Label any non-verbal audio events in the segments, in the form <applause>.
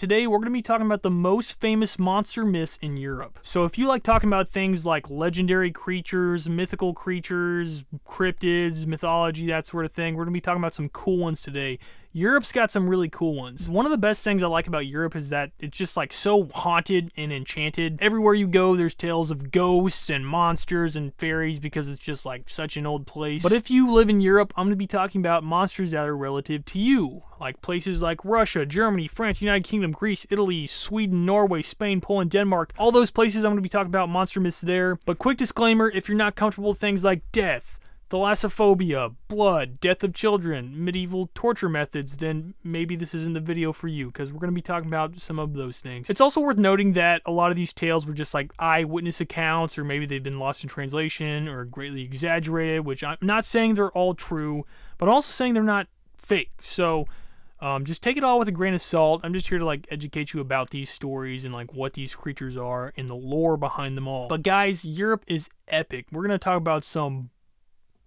today we're going to be talking about the most famous monster myths in Europe. So if you like talking about things like legendary creatures, mythical creatures, cryptids, mythology, that sort of thing, we're going to be talking about some cool ones today. Europe's got some really cool ones. One of the best things I like about Europe is that it's just like so haunted and enchanted. Everywhere you go, there's tales of ghosts and monsters and fairies because it's just like such an old place. But if you live in Europe, I'm going to be talking about monsters that are relative to you. Like places like Russia, Germany, France, United Kingdom, Greece, Italy, Sweden, Norway, Spain, Poland, Denmark. All those places I'm going to be talking about monster myths there. But quick disclaimer, if you're not comfortable with things like death, thalassophobia, blood, death of children, medieval torture methods, then maybe this isn't the video for you because we're going to be talking about some of those things. It's also worth noting that a lot of these tales were just like eyewitness accounts or maybe they've been lost in translation or greatly exaggerated, which I'm not saying they're all true, but also saying they're not fake. So um, just take it all with a grain of salt. I'm just here to like educate you about these stories and like what these creatures are and the lore behind them all. But guys, Europe is epic. We're gonna talk about some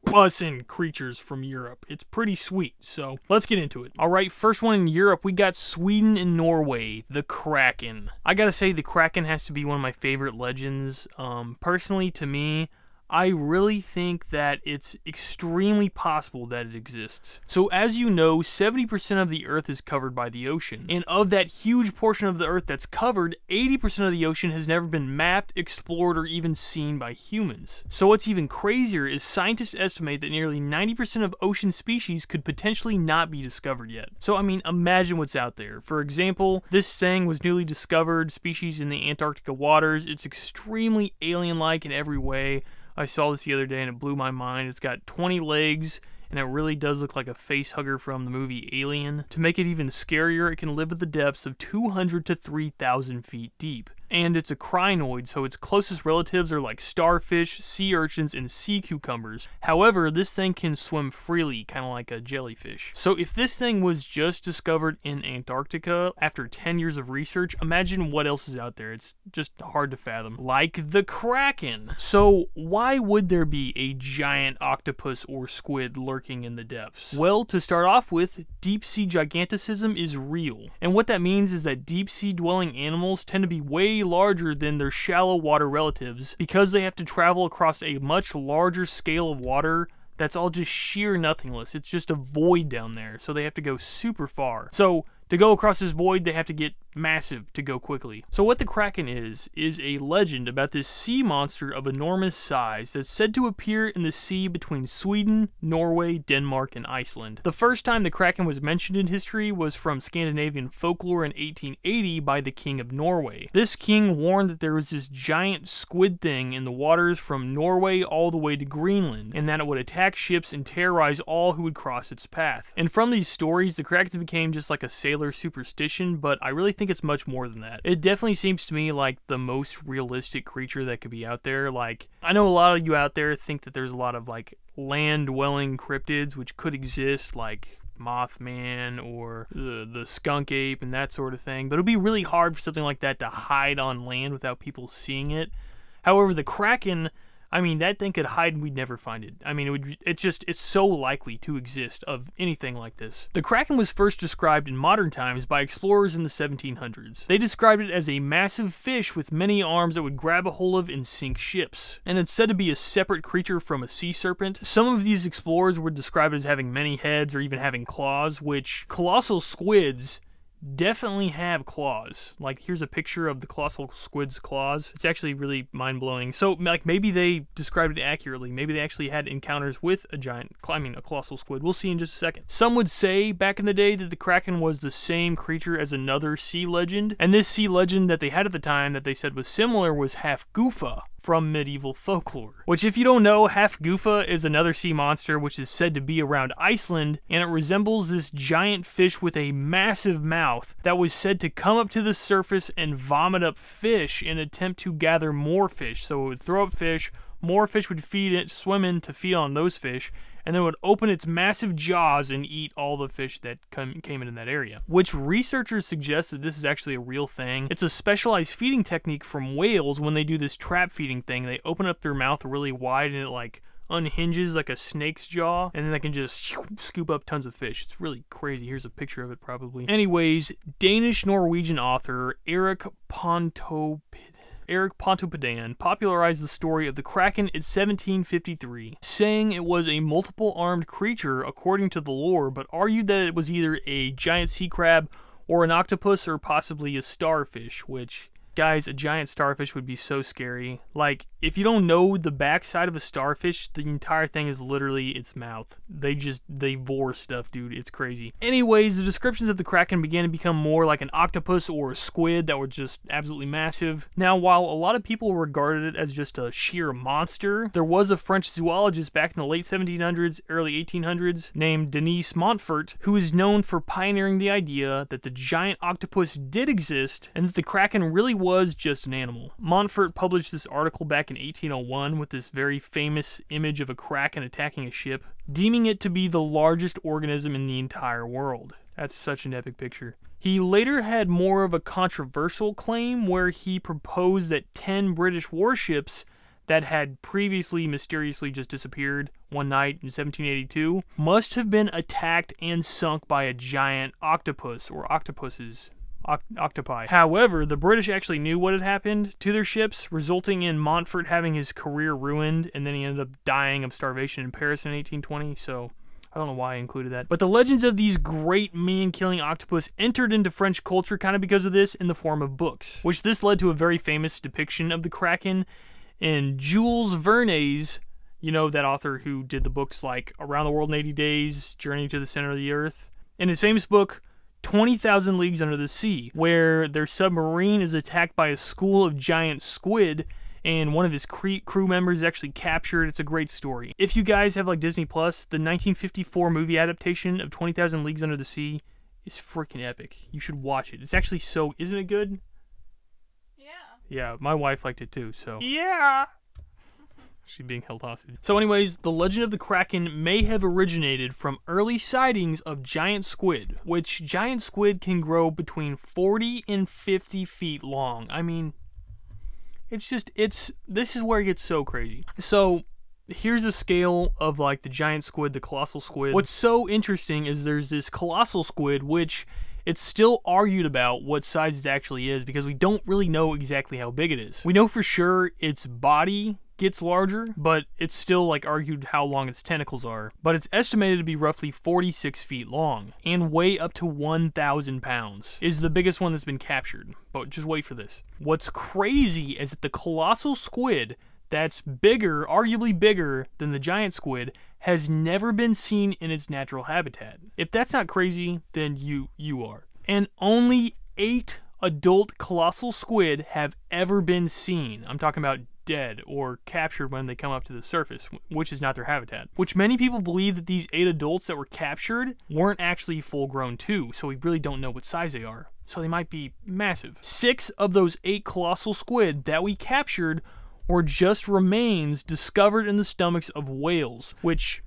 buzzing creatures from Europe. It's pretty sweet, so let's get into it. All right, first one in Europe, we got Sweden and Norway, the Kraken. I gotta say, the Kraken has to be one of my favorite legends. Um, personally, to me, I really think that it's extremely possible that it exists. So as you know, 70% of the Earth is covered by the ocean. And of that huge portion of the Earth that's covered, 80% of the ocean has never been mapped, explored, or even seen by humans. So what's even crazier is scientists estimate that nearly 90% of ocean species could potentially not be discovered yet. So I mean, imagine what's out there. For example, this thing was newly discovered species in the Antarctica waters. It's extremely alien-like in every way. I saw this the other day and it blew my mind. It's got 20 legs and it really does look like a face hugger from the movie Alien. To make it even scarier, it can live at the depths of 200 to 3,000 feet deep and it's a crinoid, so its closest relatives are like starfish, sea urchins, and sea cucumbers. However, this thing can swim freely, kind of like a jellyfish. So if this thing was just discovered in Antarctica after 10 years of research, imagine what else is out there. It's just hard to fathom. Like the Kraken. So why would there be a giant octopus or squid lurking in the depths? Well, to start off with, deep sea giganticism is real. And what that means is that deep sea dwelling animals tend to be way larger than their shallow water relatives because they have to travel across a much larger scale of water that's all just sheer nothingness. It's just a void down there, so they have to go super far. So to go across this void, they have to get massive to go quickly. So what the Kraken is, is a legend about this sea monster of enormous size that's said to appear in the sea between Sweden, Norway, Denmark, and Iceland. The first time the Kraken was mentioned in history was from Scandinavian folklore in 1880 by the King of Norway. This king warned that there was this giant squid thing in the waters from Norway all the way to Greenland, and that it would attack ships and terrorize all who would cross its path. And from these stories, the Kraken became just like a sailor superstition, but I really think it's much more than that. It definitely seems to me like the most realistic creature that could be out there. Like, I know a lot of you out there think that there's a lot of like land dwelling cryptids which could exist, like Mothman or the, the skunk ape and that sort of thing, but it'd be really hard for something like that to hide on land without people seeing it. However, the Kraken I mean, that thing could hide and we'd never find it. I mean, it would, it's just, it's so likely to exist of anything like this. The Kraken was first described in modern times by explorers in the 1700s. They described it as a massive fish with many arms that would grab a hold of and sink ships. And it's said to be a separate creature from a sea serpent. Some of these explorers would describe it as having many heads or even having claws, which colossal squids definitely have claws. Like here's a picture of the colossal squid's claws. It's actually really mind-blowing. So like maybe they described it accurately. Maybe they actually had encounters with a giant, I mean a colossal squid. We'll see in just a second. Some would say back in the day that the Kraken was the same creature as another sea legend. And this sea legend that they had at the time that they said was similar was Hafgufa from medieval folklore. Which, if you don't know, Hafgufa is another sea monster which is said to be around Iceland, and it resembles this giant fish with a massive mouth that was said to come up to the surface and vomit up fish in attempt to gather more fish. So it would throw up fish, more fish would feed it, swim in to feed on those fish, and then would open its massive jaws and eat all the fish that come, came in that area. Which researchers suggest that this is actually a real thing. It's a specialized feeding technique from whales when they do this trap feeding thing. They open up their mouth really wide and it like unhinges like a snake's jaw, and then they can just <laughs> scoop up tons of fish. It's really crazy. Here's a picture of it, probably. Anyways, Danish Norwegian author Eric Pontoppidan Eric Pontoppidan popularized the story of the Kraken in 1753, saying it was a multiple armed creature according to the lore, but argued that it was either a giant sea crab or an octopus or possibly a starfish, which Guys, a giant starfish would be so scary. Like, if you don't know the backside of a starfish, the entire thing is literally its mouth. They just, they vor stuff, dude. It's crazy. Anyways, the descriptions of the Kraken began to become more like an octopus or a squid that were just absolutely massive. Now, while a lot of people regarded it as just a sheer monster, there was a French zoologist back in the late 1700s, early 1800s, named Denis Montfort, who is known for pioneering the idea that the giant octopus did exist and that the Kraken really was just an animal. Montfort published this article back in 1801 with this very famous image of a kraken attacking a ship, deeming it to be the largest organism in the entire world. That's such an epic picture. He later had more of a controversial claim where he proposed that 10 British warships that had previously mysteriously just disappeared one night in 1782 must have been attacked and sunk by a giant octopus or octopuses octopi. However, the British actually knew what had happened to their ships, resulting in Montfort having his career ruined, and then he ended up dying of starvation in Paris in 1820. So I don't know why I included that. But the legends of these great man-killing octopus entered into French culture kind of because of this in the form of books, which this led to a very famous depiction of the Kraken in Jules Verne's you know, that author who did the books like Around the World in 80 Days, Journey to the Center of the Earth. In his famous book, 20,000 Leagues Under the Sea, where their submarine is attacked by a school of giant squid and one of his crew members is actually captured. It's a great story. If you guys have like Disney Plus, the 1954 movie adaptation of 20,000 Leagues Under the Sea is freaking epic. You should watch it. It's actually so, isn't it good? Yeah. Yeah, my wife liked it too, so. Yeah. She's being held hostage. So, anyways, the legend of the Kraken may have originated from early sightings of giant squid, which giant squid can grow between 40 and 50 feet long. I mean, it's just, it's, this is where it gets so crazy. So, here's a scale of like the giant squid, the colossal squid. What's so interesting is there's this colossal squid, which it's still argued about what size it actually is because we don't really know exactly how big it is. We know for sure its body gets larger, but it's still like argued how long its tentacles are. But it's estimated to be roughly 46 feet long and weigh up to 1,000 pounds. Is the biggest one that's been captured. But just wait for this. What's crazy is that the colossal squid that's bigger, arguably bigger than the giant squid, has never been seen in its natural habitat. If that's not crazy, then you you are. And only eight adult colossal squid have ever been seen. I'm talking about dead or captured when they come up to the surface, which is not their habitat. Which many people believe that these eight adults that were captured weren't actually full grown too, so we really don't know what size they are. So they might be massive. Six of those eight colossal squid that we captured were just remains discovered in the stomachs of whales, which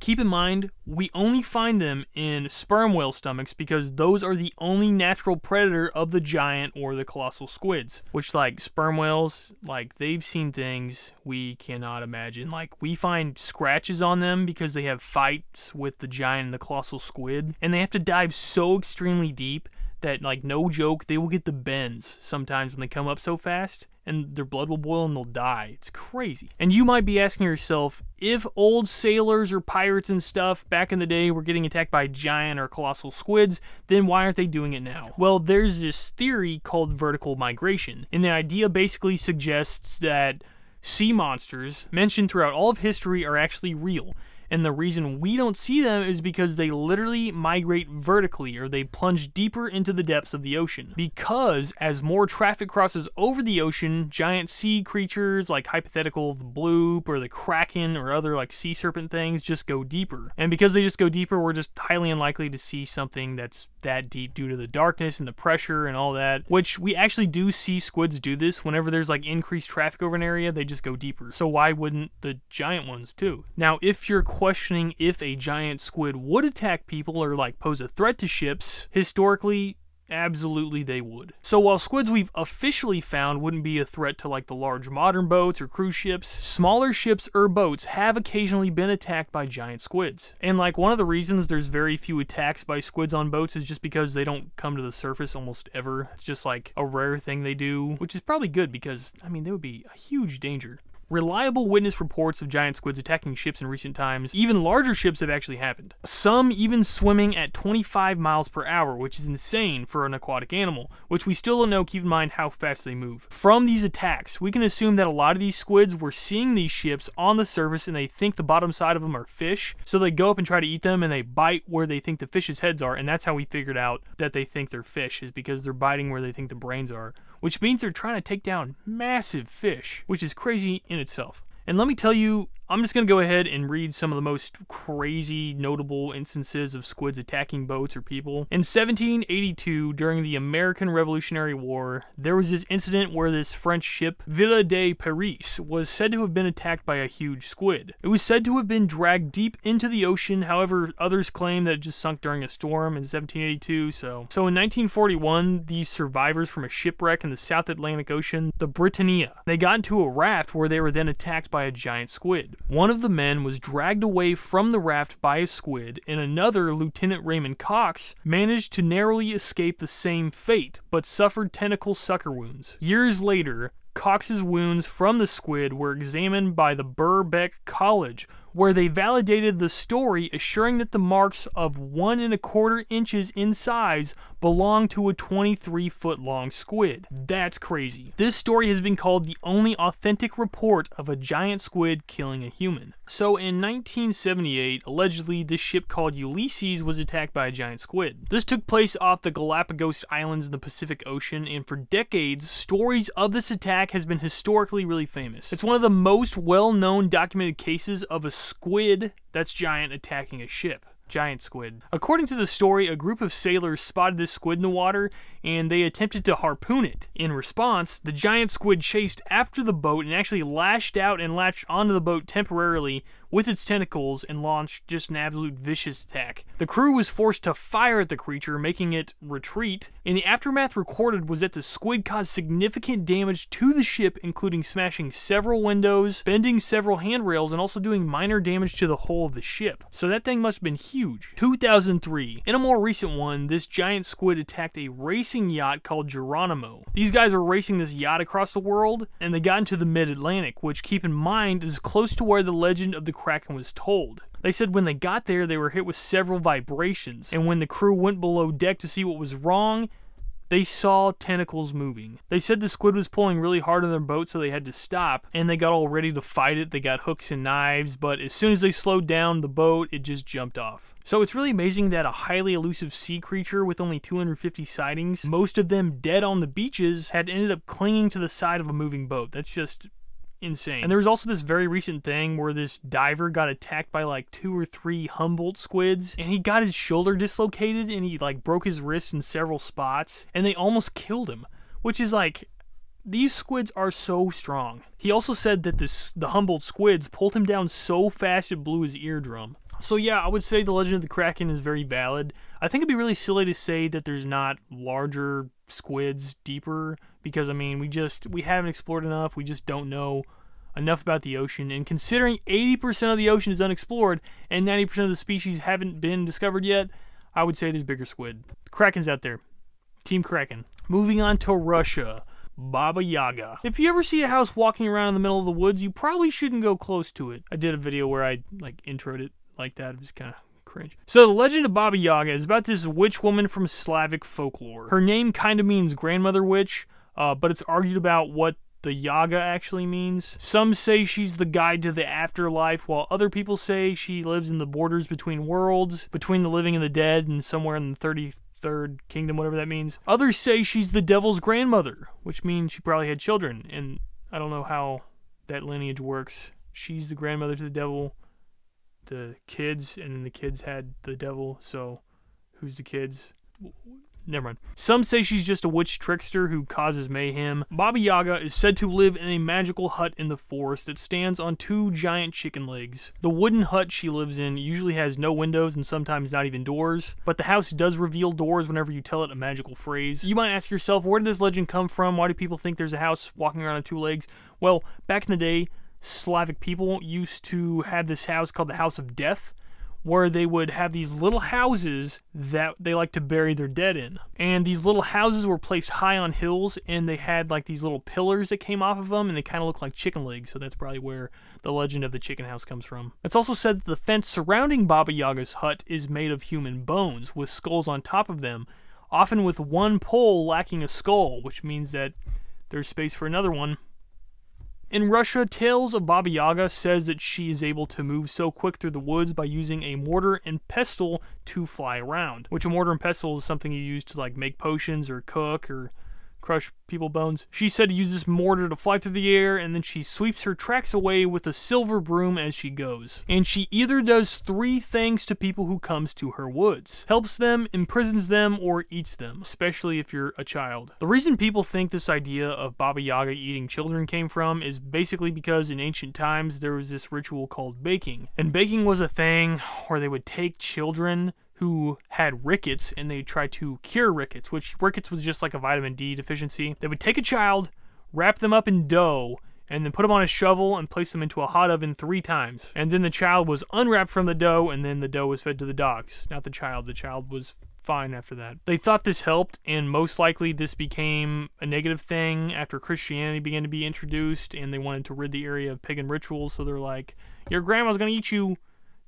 Keep in mind, we only find them in sperm whale stomachs because those are the only natural predator of the giant or the colossal squids. Which, like, sperm whales, like, they've seen things we cannot imagine. Like, we find scratches on them because they have fights with the giant and the colossal squid, and they have to dive so extremely deep that, like, no joke, they will get the bends sometimes when they come up so fast and their blood will boil and they'll die. It's crazy. And you might be asking yourself if old sailors or pirates and stuff back in the day were getting attacked by giant or colossal squids, then why aren't they doing it now? Well, there's this theory called vertical migration, and the idea basically suggests that sea monsters mentioned throughout all of history are actually real and the reason we don't see them is because they literally migrate vertically or they plunge deeper into the depths of the ocean. Because as more traffic crosses over the ocean, giant sea creatures like hypothetical the bloop or the kraken or other like sea serpent things just go deeper. And because they just go deeper, we're just highly unlikely to see something that's that deep due to the darkness and the pressure and all that. Which we actually do see squids do this whenever there's like increased traffic over an area, they just go deeper. So why wouldn't the giant ones too? Now, if you're questioning if a giant squid would attack people or like pose a threat to ships, historically, Absolutely, they would. So, while squids we've officially found wouldn't be a threat to like the large modern boats or cruise ships, smaller ships or boats have occasionally been attacked by giant squids. And, like, one of the reasons there's very few attacks by squids on boats is just because they don't come to the surface almost ever. It's just like a rare thing they do, which is probably good because, I mean, they would be a huge danger. Reliable witness reports of giant squids attacking ships in recent times, even larger ships have actually happened. Some even swimming at 25 miles per hour, which is insane for an aquatic animal, which we still don't know, keep in mind how fast they move. From these attacks, we can assume that a lot of these squids were seeing these ships on the surface and they think the bottom side of them are fish, so they go up and try to eat them and they bite where they think the fish's heads are, and that's how we figured out that they think they're fish, is because they're biting where they think the brains are which means they're trying to take down massive fish, which is crazy in itself. And let me tell you, I'm just going to go ahead and read some of the most crazy, notable instances of squids attacking boats or people. In 1782, during the American Revolutionary War, there was this incident where this French ship, Ville de Paris, was said to have been attacked by a huge squid. It was said to have been dragged deep into the ocean, however, others claim that it just sunk during a storm in 1782, so. So in 1941, these survivors from a shipwreck in the South Atlantic Ocean, the Britannia, they got into a raft where they were then attacked by a giant squid. One of the men was dragged away from the raft by a squid, and another, Lieutenant Raymond Cox, managed to narrowly escape the same fate, but suffered tentacle sucker wounds. Years later, Cox's wounds from the squid were examined by the Birkbeck College, where they validated the story, assuring that the marks of one and a quarter inches in size belong to a 23 foot long squid. That's crazy. This story has been called the only authentic report of a giant squid killing a human. So in 1978, allegedly this ship called Ulysses was attacked by a giant squid. This took place off the Galapagos Islands in the Pacific Ocean, and for decades, stories of this attack has been historically really famous. It's one of the most well-known documented cases of a squid that's giant attacking a ship giant squid. According to the story, a group of sailors spotted this squid in the water and they attempted to harpoon it. In response, the giant squid chased after the boat and actually lashed out and latched onto the boat temporarily with its tentacles and launched just an absolute vicious attack. The crew was forced to fire at the creature, making it retreat, and the aftermath recorded was that the squid caused significant damage to the ship, including smashing several windows, bending several handrails, and also doing minor damage to the hull of the ship. So that thing must have been huge. 2003. In a more recent one, this giant squid attacked a racing yacht called Geronimo. These guys were racing this yacht across the world, and they got into the mid-Atlantic, which keep in mind is close to where the legend of the Kraken was told. They said when they got there, they were hit with several vibrations, and when the crew went below deck to see what was wrong, they saw tentacles moving. They said the squid was pulling really hard on their boat, so they had to stop, and they got all ready to fight it. They got hooks and knives, but as soon as they slowed down the boat, it just jumped off. So it's really amazing that a highly elusive sea creature with only 250 sightings, most of them dead on the beaches, had ended up clinging to the side of a moving boat. That's just insane. And there was also this very recent thing where this diver got attacked by like two or three Humboldt squids and he got his shoulder dislocated and he like broke his wrist in several spots and they almost killed him, which is like these squids are so strong. He also said that this the Humboldt squids pulled him down so fast it blew his eardrum. So yeah, I would say the Legend of the Kraken is very valid. I think it'd be really silly to say that there's not larger squids deeper because I mean, we just we haven't explored enough. We just don't know enough about the ocean. And considering 80% of the ocean is unexplored and 90% of the species haven't been discovered yet, I would say there's bigger squid. Kraken's out there. Team Kraken. Moving on to Russia. Baba Yaga. If you ever see a house walking around in the middle of the woods, you probably shouldn't go close to it. I did a video where I like introed it like that. It was kind of cringe. So the legend of Baba Yaga is about this witch woman from Slavic folklore. Her name kind of means grandmother witch, uh, but it's argued about what the Yaga actually means. Some say she's the guide to the afterlife, while other people say she lives in the borders between worlds, between the living and the dead, and somewhere in the 33rd kingdom, whatever that means. Others say she's the devil's grandmother, which means she probably had children, and I don't know how that lineage works. She's the grandmother to the devil the kids, and then the kids had the devil. So, who's the kids? never mind. Some say she's just a witch trickster who causes mayhem. Baba Yaga is said to live in a magical hut in the forest that stands on two giant chicken legs. The wooden hut she lives in usually has no windows and sometimes not even doors, but the house does reveal doors whenever you tell it a magical phrase. You might ask yourself, where did this legend come from? Why do people think there's a house walking around on two legs? Well, back in the day, Slavic people used to have this house called the House of Death, where they would have these little houses that they like to bury their dead in. And these little houses were placed high on hills, and they had like these little pillars that came off of them, and they kind of looked like chicken legs. So that's probably where the legend of the chicken house comes from. It's also said that the fence surrounding Baba Yaga's hut is made of human bones, with skulls on top of them, often with one pole lacking a skull, which means that there's space for another one. In Russia, Tales of Baba Yaga says that she is able to move so quick through the woods by using a mortar and pestle to fly around. Which a mortar and pestle is something you use to like make potions or cook or crush people bones. She said to use this mortar to fly through the air, and then she sweeps her tracks away with a silver broom as she goes. And she either does three things to people who comes to her woods. Helps them, imprisons them, or eats them, especially if you're a child. The reason people think this idea of Baba Yaga eating children came from is basically because in ancient times there was this ritual called baking. And baking was a thing where they would take children who had rickets and they tried to cure rickets, which rickets was just like a vitamin D deficiency. They would take a child, wrap them up in dough, and then put them on a shovel and place them into a hot oven three times. And then the child was unwrapped from the dough, and then the dough was fed to the dogs. Not the child. The child was fine after that. They thought this helped, and most likely this became a negative thing after Christianity began to be introduced, and they wanted to rid the area of pagan rituals. So they're like, Your grandma's gonna eat you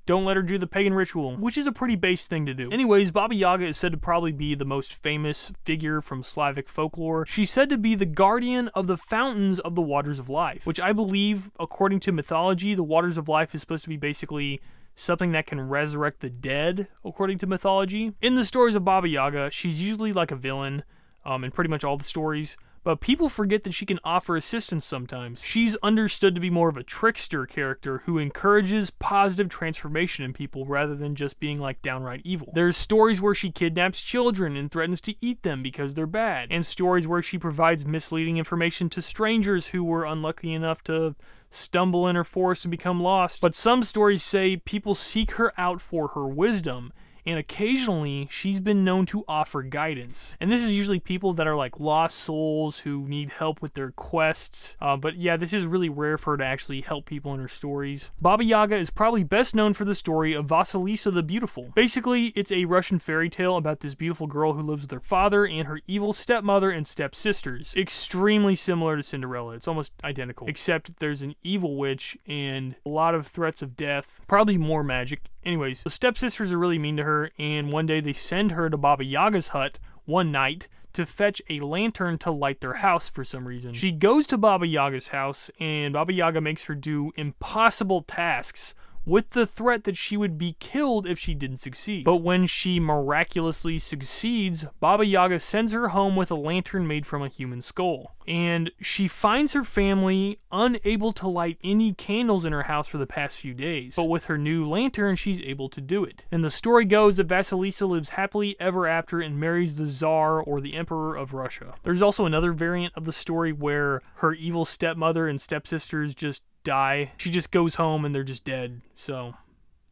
don't let her do the pagan ritual, which is a pretty base thing to do. Anyways, Baba Yaga is said to probably be the most famous figure from Slavic folklore. She's said to be the guardian of the fountains of the waters of life, which I believe, according to mythology, the waters of life is supposed to be basically something that can resurrect the dead, according to mythology. In the stories of Baba Yaga, she's usually like a villain um, in pretty much all the stories. But people forget that she can offer assistance sometimes. She's understood to be more of a trickster character who encourages positive transformation in people rather than just being like downright evil. There's stories where she kidnaps children and threatens to eat them because they're bad, and stories where she provides misleading information to strangers who were unlucky enough to stumble in her forest and become lost. But some stories say people seek her out for her wisdom and occasionally she's been known to offer guidance. And this is usually people that are like lost souls who need help with their quests. Uh, but yeah, this is really rare for her to actually help people in her stories. Baba Yaga is probably best known for the story of Vasilisa the Beautiful. Basically, it's a Russian fairy tale about this beautiful girl who lives with her father and her evil stepmother and stepsisters. Extremely similar to Cinderella. It's almost identical, except there's an evil witch and a lot of threats of death, probably more magic. Anyways, the stepsisters are really mean to her and one day they send her to Baba Yaga's hut one night to fetch a lantern to light their house for some reason. She goes to Baba Yaga's house, and Baba Yaga makes her do impossible tasks with the threat that she would be killed if she didn't succeed. But when she miraculously succeeds, Baba Yaga sends her home with a lantern made from a human skull. And she finds her family unable to light any candles in her house for the past few days. But with her new lantern, she's able to do it. And the story goes that Vasilisa lives happily ever after and marries the Tsar or the Emperor of Russia. There's also another variant of the story where her evil stepmother and stepsisters just die. She just goes home and they're just dead. So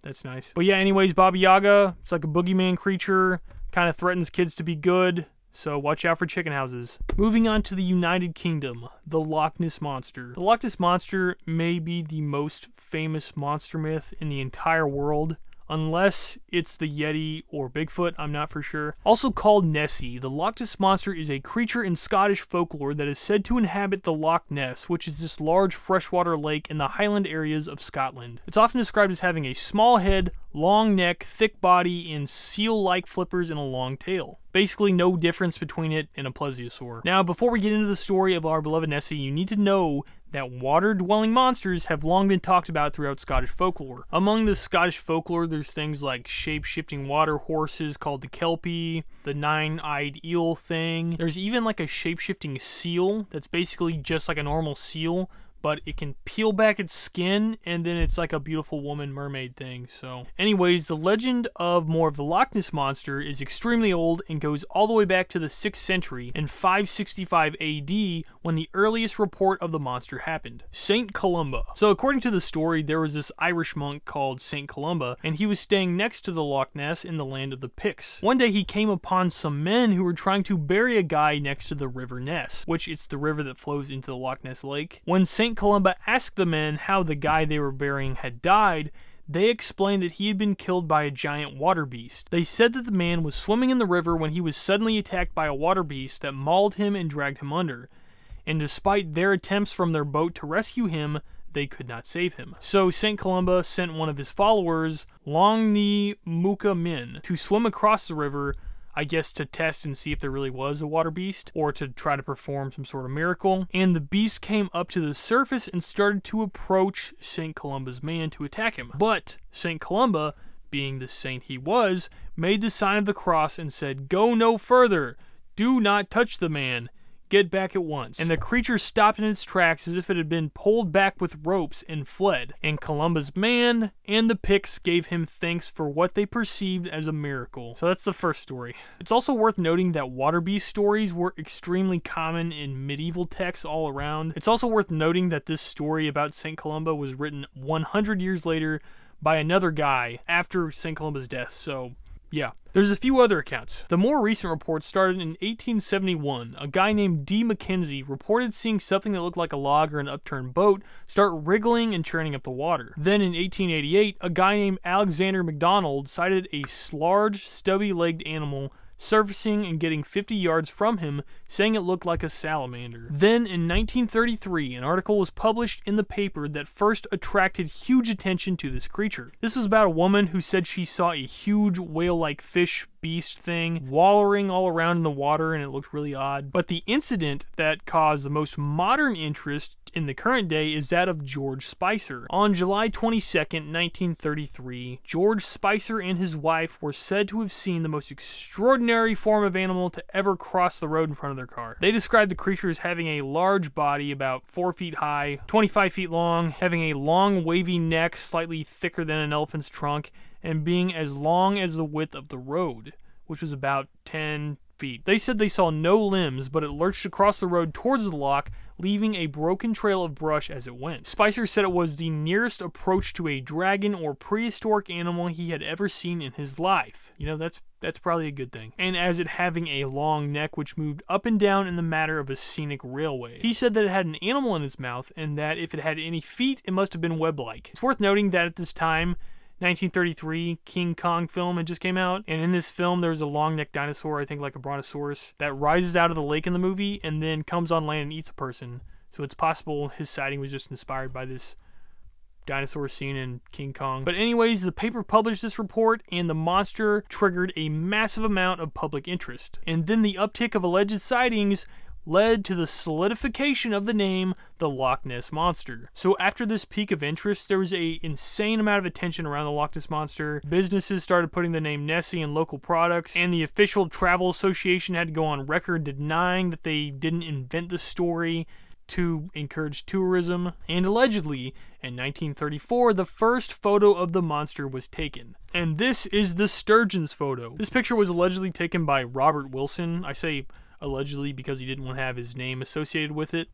that's nice. But yeah, anyways, Baba Yaga, it's like a boogeyman creature, kind of threatens kids to be good. So watch out for chicken houses. Moving on to the United Kingdom, the Loch Ness Monster. The Loch Ness Monster may be the most famous monster myth in the entire world unless it's the Yeti or Bigfoot, I'm not for sure. Also called Nessie, the Loch Ness Monster is a creature in Scottish folklore that is said to inhabit the Loch Ness, which is this large freshwater lake in the highland areas of Scotland. It's often described as having a small head, long neck, thick body, and seal-like flippers and a long tail. Basically no difference between it and a plesiosaur. Now, before we get into the story of our beloved Nessie, you need to know that water-dwelling monsters have long been talked about throughout Scottish folklore. Among the Scottish folklore, there's things like shape-shifting water horses called the Kelpie, the nine-eyed eel thing. There's even like a shape-shifting seal that's basically just like a normal seal, but it can peel back its skin and then it's like a beautiful woman mermaid thing. So, anyways, the legend of more of the Loch Ness monster is extremely old and goes all the way back to the 6th century in 565 AD when the earliest report of the monster happened. Saint Columba. So, according to the story, there was this Irish monk called Saint Columba and he was staying next to the Loch Ness in the land of the Picts. One day he came upon some men who were trying to bury a guy next to the River Ness, which it's the river that flows into the Loch Ness Lake. When Saint St. Columba asked the men how the guy they were burying had died, they explained that he had been killed by a giant water beast. They said that the man was swimming in the river when he was suddenly attacked by a water beast that mauled him and dragged him under. And despite their attempts from their boat to rescue him, they could not save him. So St. Columba sent one of his followers, Longni Muka Min, to swim across the river I guess to test and see if there really was a water beast or to try to perform some sort of miracle. And the beast came up to the surface and started to approach St. Columba's man to attack him. But St. Columba, being the saint he was, made the sign of the cross and said, Go no further. Do not touch the man. Get back at once. And the creature stopped in its tracks as if it had been pulled back with ropes and fled. And Columba's man and the Picts gave him thanks for what they perceived as a miracle. So that's the first story. It's also worth noting that water beast stories were extremely common in medieval texts all around. It's also worth noting that this story about St. Columba was written 100 years later by another guy after St. Columba's death. So yeah. There's a few other accounts. The more recent reports started in 1871. A guy named D. Mackenzie reported seeing something that looked like a log or an upturned boat start wriggling and churning up the water. Then in 1888, a guy named Alexander McDonald sighted a large, stubby legged animal surfacing and getting 50 yards from him, saying it looked like a salamander. Then in 1933, an article was published in the paper that first attracted huge attention to this creature. This was about a woman who said she saw a huge whale like fish beast thing wallowing all around in the water and it looked really odd. But the incident that caused the most modern interest in the current day is that of George Spicer. On July 22, 1933, George Spicer and his wife were said to have seen the most extraordinary form of animal to ever cross the road in front of their car. They described the creature as having a large body, about 4 feet high, 25 feet long, having a long wavy neck slightly thicker than an elephant's trunk, and being as long as the width of the road, which was about 10 feet. They said they saw no limbs, but it lurched across the road towards the loch, leaving a broken trail of brush as it went. Spicer said it was the nearest approach to a dragon or prehistoric animal he had ever seen in his life. You know, that's that's probably a good thing. And as it having a long neck which moved up and down in the matter of a scenic railway. He said that it had an animal in its mouth and that if it had any feet, it must have been web-like. It's worth noting that at this time, 1933 King Kong film had just came out, and in this film there's a long-necked dinosaur, I think like a brontosaurus, that rises out of the lake in the movie and then comes on land and eats a person. So it's possible his sighting was just inspired by this dinosaur scene in King Kong. But anyways, the paper published this report and the monster triggered a massive amount of public interest. And then the uptick of alleged sightings led to the solidification of the name the Loch Ness Monster. So after this peak of interest, there was a insane amount of attention around the Loch Ness Monster. Businesses started putting the name Nessie in local products, and the official travel association had to go on record denying that they didn't invent the story to encourage tourism, and allegedly, in 1934, the first photo of the monster was taken. And this is the Sturgeon's photo. This picture was allegedly taken by Robert Wilson. I say allegedly because he didn't want to have his name associated with it.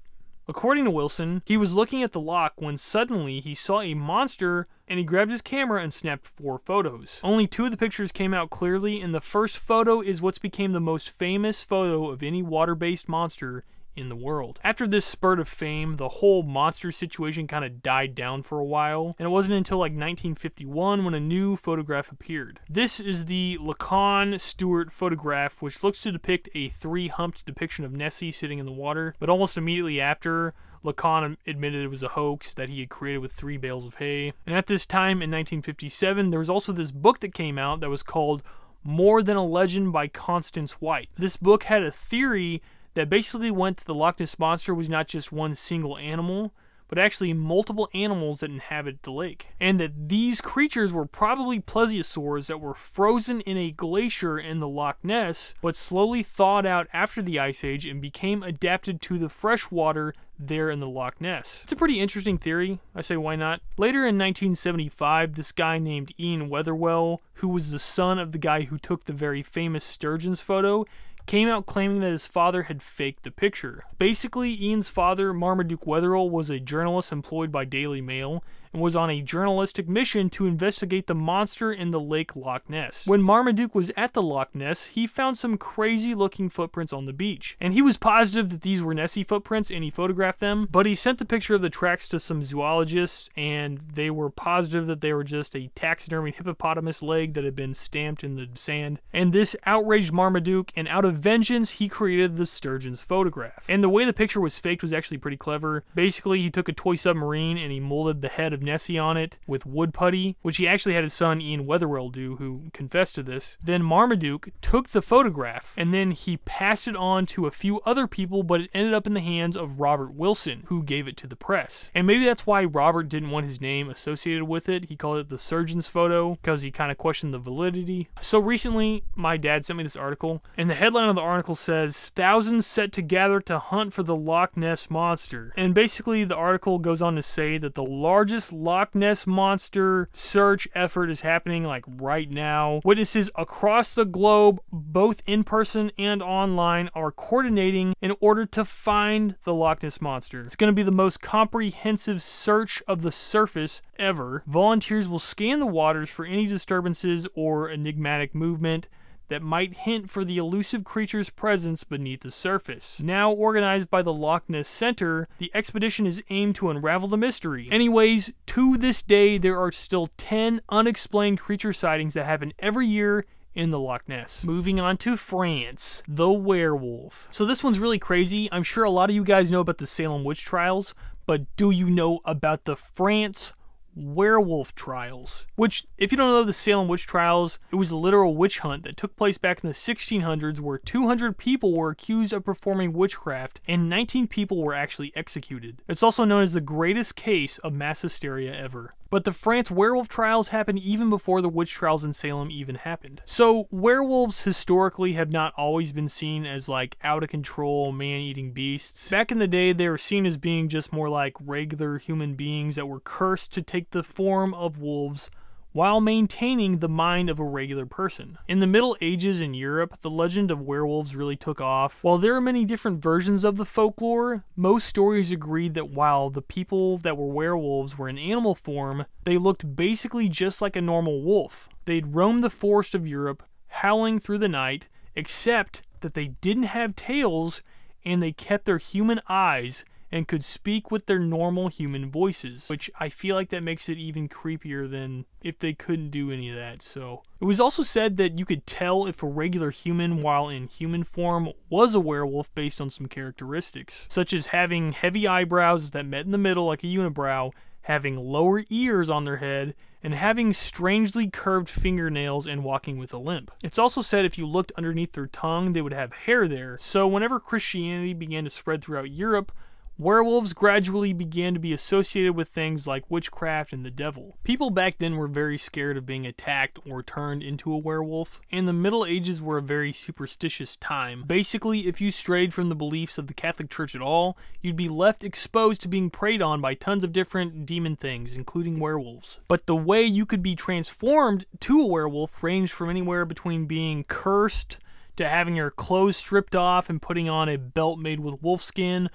According to Wilson, he was looking at the loch when suddenly he saw a monster and he grabbed his camera and snapped four photos. Only two of the pictures came out clearly, and the first photo is what's became the most famous photo of any water based monster in the world. After this spurt of fame, the whole monster situation kind of died down for a while, and it wasn't until like 1951 when a new photograph appeared. This is the Lachlan Stuart photograph, which looks to depict a three-humped depiction of Nessie sitting in the water, but almost immediately after, Lachlan admitted it was a hoax that he had created with three bales of hay. And at this time, in 1957, there was also this book that came out that was called More Than a Legend by Constance Whyte. This book had a theory that basically went that the Loch Ness Monster was not just one single animal, but actually multiple animals that inhabit the lake. And that these creatures were probably plesiosaurs that were frozen in a glacier in the Loch Ness, but slowly thawed out after the Ice Age and became adapted to the fresh water there in the Loch Ness. It's a pretty interesting theory. I say, why not? Later in 1975, this guy named Ian Wetherell, who was the son of the guy who took the very famous Sturgeon's photo, came out claiming that his father had faked the picture. Basically, Ian's father, Marmaduke Wetherell, was a journalist employed by Daily Mail and was on a journalistic mission to investigate the monster in the Lake Loch Ness. When Marmaduke was at the Loch Ness, he found some crazy looking footprints on the beach, and he was positive that these were Nessie footprints and he photographed them, but he sent the picture of the tracks to some zoologists and they were positive that they were just a taxidermied hippopotamus leg that had been stamped in the sand. And this outraged Marmaduke, and out of vengeance, he created the sturgeon's photograph. And the way the picture was faked was actually pretty clever. Basically, he took a toy submarine and he molded the head of Nessie on it with wood putty, which he actually had his son Ian Wetherell do, who confessed to this. Then Marmaduke took the photograph and then he passed it on to a few other people, but it ended up in the hands of Robert Wilson, who gave it to the press. And maybe that's why Robert didn't want his name associated with it. He called it the surgeon's photo because he kind of questioned the validity. So recently, my dad sent me this article, and the headline of the article says Thousands set to gather to hunt for the Loch Ness Monster. And basically, the article goes on to say that the largest Loch Ness Monster search effort is happening like right now. Witnesses across the globe, both in person and online, are coordinating in order to find the Loch Ness Monster. It's going to be the most comprehensive search of the surface ever. Volunteers will scan the waters for any disturbances or enigmatic movement that might hint for the elusive creature's presence beneath the surface. Now organized by the Loch Ness Center, the expedition is aimed to unravel the mystery. Anyways, to this day, there are still 10 unexplained creature sightings that happen every year in the Loch Ness. Moving on to France, the werewolf. So this one's really crazy. I'm sure a lot of you guys know about the Salem witch trials, but do you know about the France werewolf trials? Which, if you don't know the Salem witch trials, it was a literal witch hunt that took place back in the 1600s where 200 people were accused of performing witchcraft and 19 people were actually executed. It's also known as the greatest case of mass hysteria ever. But the France werewolf trials happened even before the witch trials in Salem even happened. So, werewolves historically have not always been seen as like out of control, man eating beasts. Back in the day, they were seen as being just more like regular human beings that were cursed to take the form of wolves while maintaining the mind of a regular person. In the Middle Ages in Europe, the legend of werewolves really took off. While there are many different versions of the folklore, most stories agreed that while the people that were werewolves were in animal form, they looked basically just like a normal wolf. They'd roam the forest of Europe, howling through the night, except that they didn't have tails and they kept their human eyes and could speak with their normal human voices, which I feel like that makes it even creepier than if they couldn't do any of that. So, it was also said that you could tell if a regular human while in human form was a werewolf based on some characteristics, such as having heavy eyebrows that met in the middle like a unibrow, having lower ears on their head, and having strangely curved fingernails and walking with a limp. It's also said if you looked underneath their tongue, they would have hair there. So, whenever Christianity began to spread throughout Europe, Werewolves gradually began to be associated with things like witchcraft and the devil. People back then were very scared of being attacked or turned into a werewolf, and the Middle Ages were a very superstitious time. Basically, if you strayed from the beliefs of the Catholic Church at all, you'd be left exposed to being preyed on by tons of different demon things, including werewolves. But the way you could be transformed to a werewolf ranged from anywhere between being cursed to having your clothes stripped off and putting on a belt made with wolf skin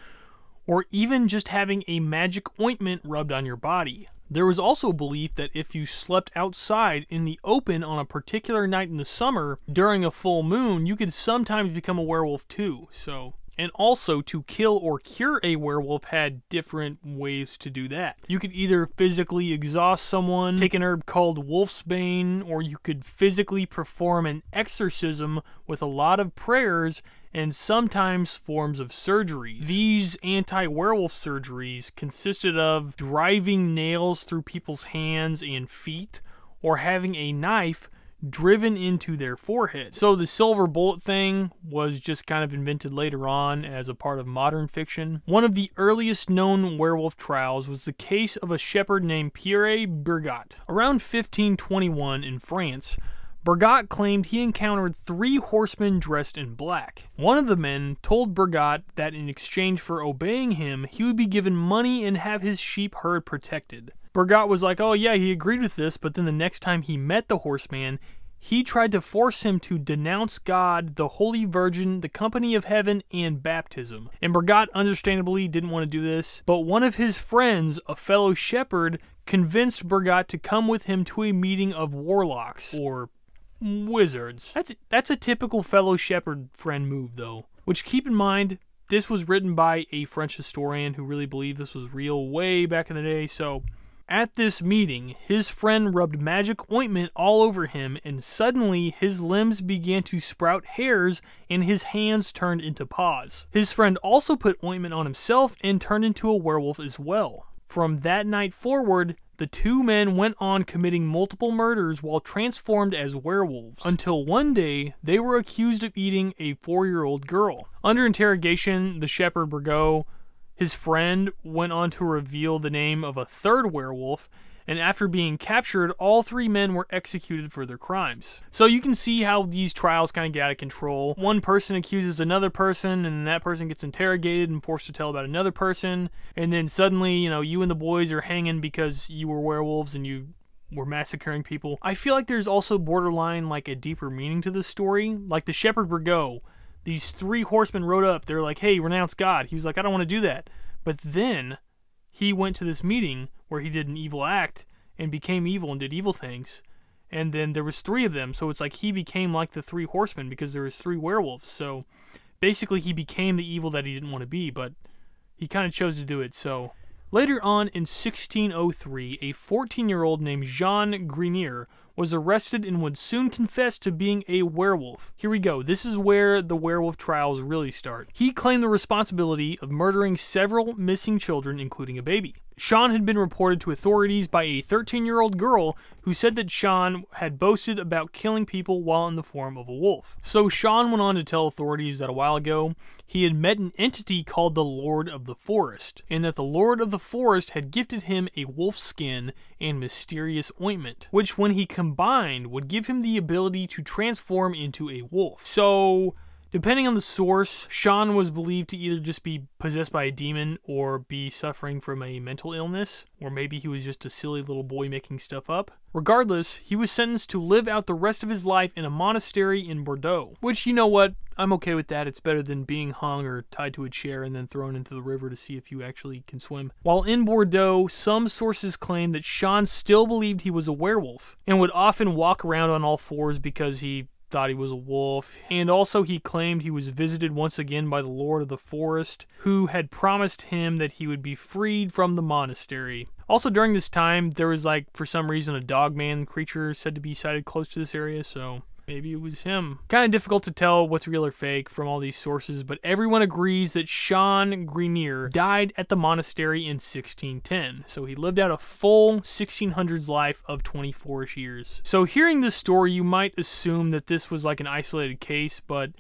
or even just having a magic ointment rubbed on your body. There was also belief that if you slept outside in the open on a particular night in the summer during a full moon, you could sometimes become a werewolf too. So, and also to kill or cure a werewolf had different ways to do that. You could either physically exhaust someone, take an herb called wolfsbane, or you could physically perform an exorcism with a lot of prayers and sometimes forms of surgery. These anti werewolf surgeries consisted of driving nails through people's hands and feet or having a knife driven into their forehead. So the silver bullet thing was just kind of invented later on as a part of modern fiction. One of the earliest known werewolf trials was the case of a shepherd named Pierre Bergot. Around 1521 in France, Bergot claimed he encountered three horsemen dressed in black. One of the men told Bergot that in exchange for obeying him, he would be given money and have his sheep herd protected. Bergot was like, oh yeah, he agreed with this, but then the next time he met the horseman, he tried to force him to denounce God, the Holy Virgin, the company of heaven, and baptism. And Bergot understandably didn't want to do this, but one of his friends, a fellow shepherd, convinced Bergot to come with him to a meeting of warlocks, or wizards. That's that's a typical fellow shepherd friend move though. Which keep in mind, this was written by a French historian who really believed this was real way back in the day, so at this meeting, his friend rubbed magic ointment all over him, and suddenly his limbs began to sprout hairs and his hands turned into paws. His friend also put ointment on himself and turned into a werewolf as well. From that night forward, the two men went on committing multiple murders while transformed as werewolves, until one day they were accused of eating a four year old girl. Under interrogation, the shepherd Burgot, his friend, went on to reveal the name of a third werewolf and after being captured, all three men were executed for their crimes. So you can see how these trials kind of get out of control. One person accuses another person, and that person gets interrogated and forced to tell about another person, and then suddenly, you know, you and the boys are hanging because you were werewolves and you were massacring people. I feel like there's also borderline like a deeper meaning to this story. Like the Shepherd Burgot, these three horsemen rode up. They're like, hey, renounce God. He was like, I don't want to do that. But then he went to this meeting where he did an evil act and became evil and did evil things. And then there was three of them, so it's like he became like the three horsemen because there was three werewolves. So basically he became the evil that he didn't want to be, but he kind of chose to do it. So later on in 1603, a 14-year-old named Jean Grenier was arrested and would soon confess to being a werewolf. Here we go. This is where the werewolf trials really start. He claimed the responsibility of murdering several missing children, including a baby. Sean had been reported to authorities by a 13 year old girl who said that Sean had boasted about killing people while in the form of a wolf. So Sean went on to tell authorities that a while ago he had met an entity called the Lord of the Forest, and that the Lord of the Forest had gifted him a wolf skin and mysterious ointment, which when he combined would give him the ability to transform into a wolf. So Depending on the source, Sean was believed to either just be possessed by a demon or be suffering from a mental illness, or maybe he was just a silly little boy making stuff up. Regardless, he was sentenced to live out the rest of his life in a monastery in Bordeaux. Which, you know what, I'm okay with that. It's better than being hung or tied to a chair and then thrown into the river to see if you actually can swim. While in Bordeaux, some sources claim that Sean still believed he was a werewolf and would often walk around on all fours because he thought he was a wolf, and also he claimed he was visited once again by the Lord of the Forest, who had promised him that he would be freed from the monastery. Also, during this time, there was like, for some reason, a dogman creature said to be sighted close to this area, so Maybe it was him. Kind of difficult to tell what's real or fake from all these sources, but everyone agrees that Sean Grenier died at the monastery in 1610. So he lived out a full 1600s life of 24 ish years. So hearing this story, you might assume that this was like an isolated case, but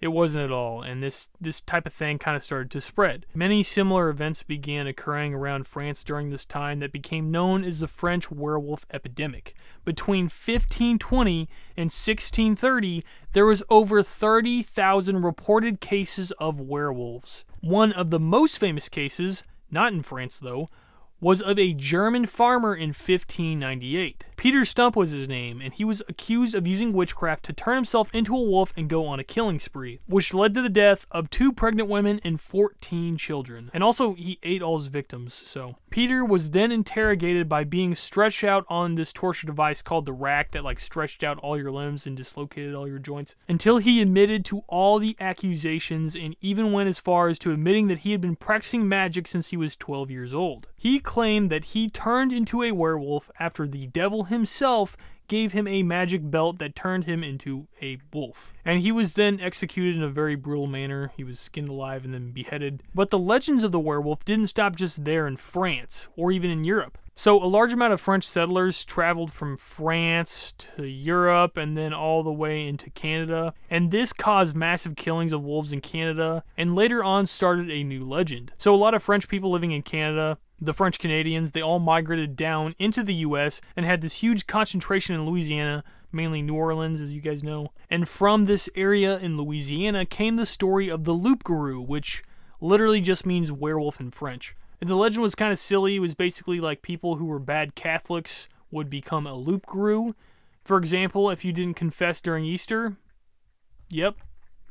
it wasn't at all, and this, this type of thing kind of started to spread. Many similar events began occurring around France during this time that became known as the French werewolf epidemic. Between 1520 and 1630, there was over 30,000 reported cases of werewolves. One of the most famous cases, not in France though, was of a German farmer in 1598. Peter Stump was his name, and he was accused of using witchcraft to turn himself into a wolf and go on a killing spree, which led to the death of two pregnant women and 14 children. And also, he ate all his victims, so. Peter was then interrogated by being stretched out on this torture device called the rack that like stretched out all your limbs and dislocated all your joints, until he admitted to all the accusations and even went as far as to admitting that he had been practicing magic since he was 12 years old. He claimed that he turned into a werewolf after the devil himself gave him a magic belt that turned him into a wolf. And he was then executed in a very brutal manner. He was skinned alive and then beheaded. But the legends of the werewolf didn't stop just there in France or even in Europe. So, a large amount of French settlers traveled from France to Europe and then all the way into Canada. And this caused massive killings of wolves in Canada and later on started a new legend. So, a lot of French people living in Canada the French Canadians, they all migrated down into the US and had this huge concentration in Louisiana, mainly New Orleans, as you guys know. And from this area in Louisiana came the story of the Loup Garou, which literally just means werewolf in French. And the legend was kind of silly. It was basically like people who were bad Catholics would become a Loup Garou. For example, if you didn't confess during Easter, yep,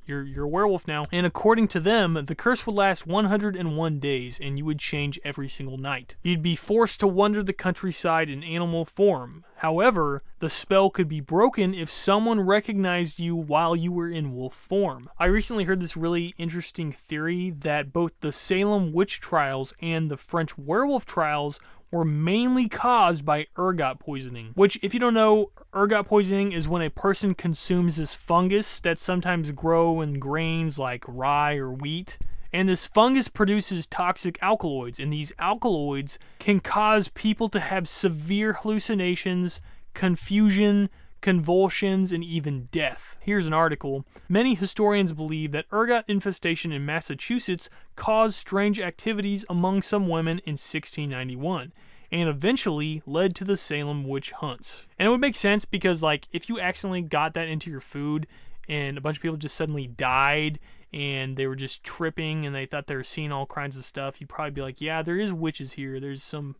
you're you're a werewolf now. And according to them, the curse would last 101 days and you would change every single night. You'd be forced to wander the countryside in animal form. However, the spell could be broken if someone recognized you while you were in wolf form. I recently heard this really interesting theory that both the Salem witch trials and the French werewolf trials were mainly caused by ergot poisoning. Which, if you don't know, ergot poisoning is when a person consumes this fungus that sometimes grow in grains like rye or wheat. And this fungus produces toxic alkaloids, and these alkaloids can cause people to have severe hallucinations, confusion, convulsions, and even death. Here's an article. Many historians believe that ergot infestation in Massachusetts caused strange activities among some women in 1691 and eventually led to the Salem witch hunts. And it would make sense because, like, if you accidentally got that into your food and a bunch of people just suddenly died and they were just tripping and they thought they were seeing all kinds of stuff, you'd probably be like, yeah, there is witches here. There's some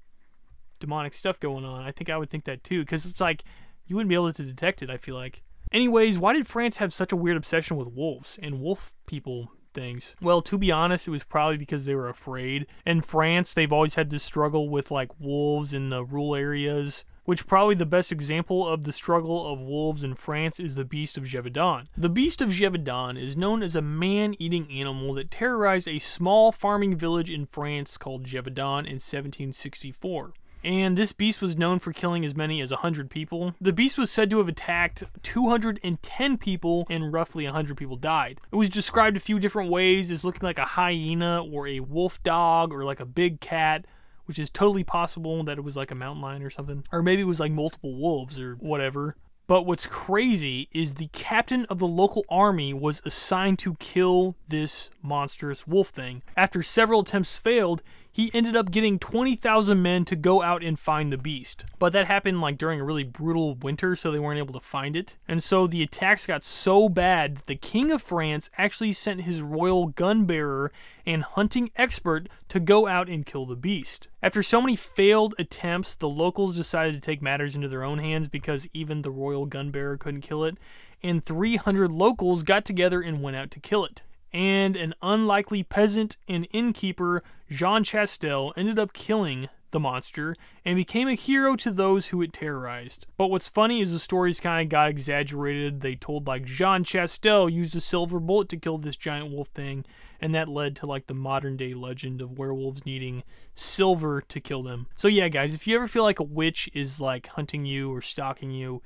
demonic stuff going on. I think I would think that too because it's like you wouldn't be able to detect it, I feel like. Anyways, why did France have such a weird obsession with wolves and wolf people things? Well, to be honest, it was probably because they were afraid. In France, they've always had this struggle with like wolves in the rural areas which probably the best example of the struggle of wolves in France is the Beast of Gévaudan. The Beast of Gévaudan is known as a man-eating animal that terrorized a small farming village in France called Gévaudan in 1764 and this beast was known for killing as many as 100 people. The beast was said to have attacked 210 people, and roughly 100 people died. It was described a few different ways as looking like a hyena or a wolf dog or like a big cat which is totally possible that it was like a mountain lion or something. Or maybe it was like multiple wolves or whatever. But what's crazy is the captain of the local army was assigned to kill this monstrous wolf thing. After several attempts failed, he ended up getting 20,000 men to go out and find the beast. But that happened like during a really brutal winter, so they weren't able to find it. And so the attacks got so bad that the King of France actually sent his royal gun bearer and hunting expert to go out and kill the beast. After so many failed attempts, the locals decided to take matters into their own hands because even the royal gun bearer couldn't kill it, and 300 locals got together and went out to kill it and an unlikely peasant and innkeeper, Jean Chastel, ended up killing the monster and became a hero to those who it terrorized. But what's funny is the stories kind of got exaggerated. They told like Jean Chastel used a silver bullet to kill this giant wolf thing, and that led to like the modern day legend of werewolves needing silver to kill them. So yeah, guys, if you ever feel like a witch is like hunting you or stalking you,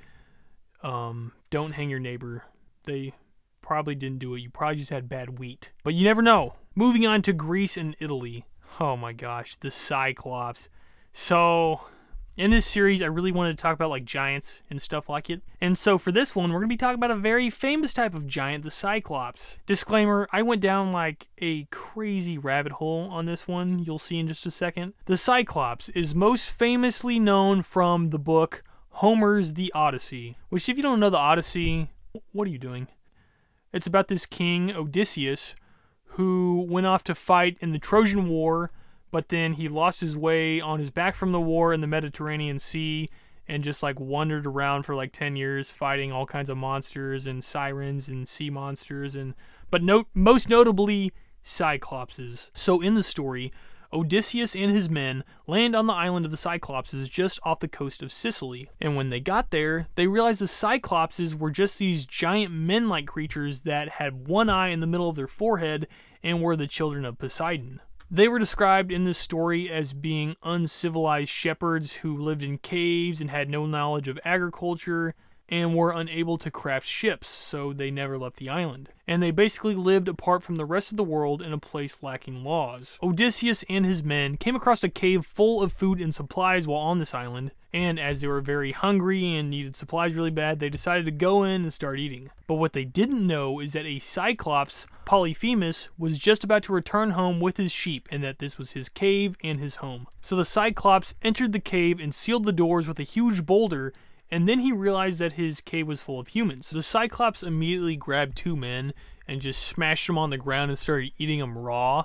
um, don't hang your neighbor. They probably didn't do it. You probably just had bad wheat. But you never know. Moving on to Greece and Italy. Oh my gosh, the Cyclops. So, in this series, I really wanted to talk about like giants and stuff like it. And so for this one, we're going to be talking about a very famous type of giant, the Cyclops. Disclaimer, I went down like a crazy rabbit hole on this one. You'll see in just a second. The Cyclops is most famously known from the book Homer's The Odyssey, which if you don't know the Odyssey, what are you doing? It's about this king, Odysseus, who went off to fight in the Trojan War, but then he lost his way on his back from the war in the Mediterranean Sea and just like wandered around for like 10 years fighting all kinds of monsters and sirens and sea monsters and but note most notably cyclopses. So in the story, Odysseus and his men land on the island of the Cyclopses just off the coast of Sicily. And when they got there, they realized the Cyclopses were just these giant men like creatures that had one eye in the middle of their forehead and were the children of Poseidon. They were described in this story as being uncivilized shepherds who lived in caves and had no knowledge of agriculture and were unable to craft ships, so they never left the island. And they basically lived apart from the rest of the world in a place lacking laws. Odysseus and his men came across a cave full of food and supplies while on this island, and as they were very hungry and needed supplies really bad, they decided to go in and start eating. But what they didn't know is that a Cyclops, Polyphemus, was just about to return home with his sheep, and that this was his cave and his home. So the Cyclops entered the cave and sealed the doors with a huge boulder and then he realized that his cave was full of humans. The Cyclops immediately grabbed two men and just smashed them on the ground and started eating them raw.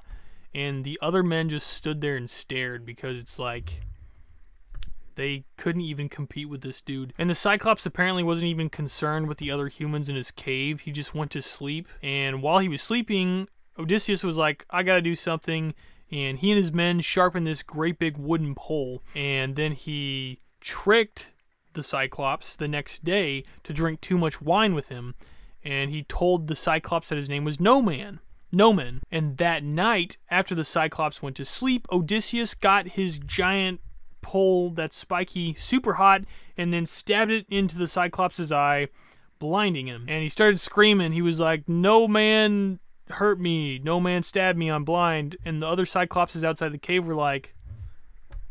And the other men just stood there and stared because it's like they couldn't even compete with this dude. And the Cyclops apparently wasn't even concerned with the other humans in his cave. He just went to sleep. And while he was sleeping, Odysseus was like, I gotta do something. And he and his men sharpened this great big wooden pole. And then he tricked the Cyclops the next day to drink too much wine with him, and he told the Cyclops that his name was No Man. No Man. And that night, after the Cyclops went to sleep, Odysseus got his giant pole that's spiky super hot and then stabbed it into the Cyclops' eye, blinding him. And he started screaming. He was like, No man hurt me. No man stabbed me. I'm blind. And the other Cyclopses outside the cave were like,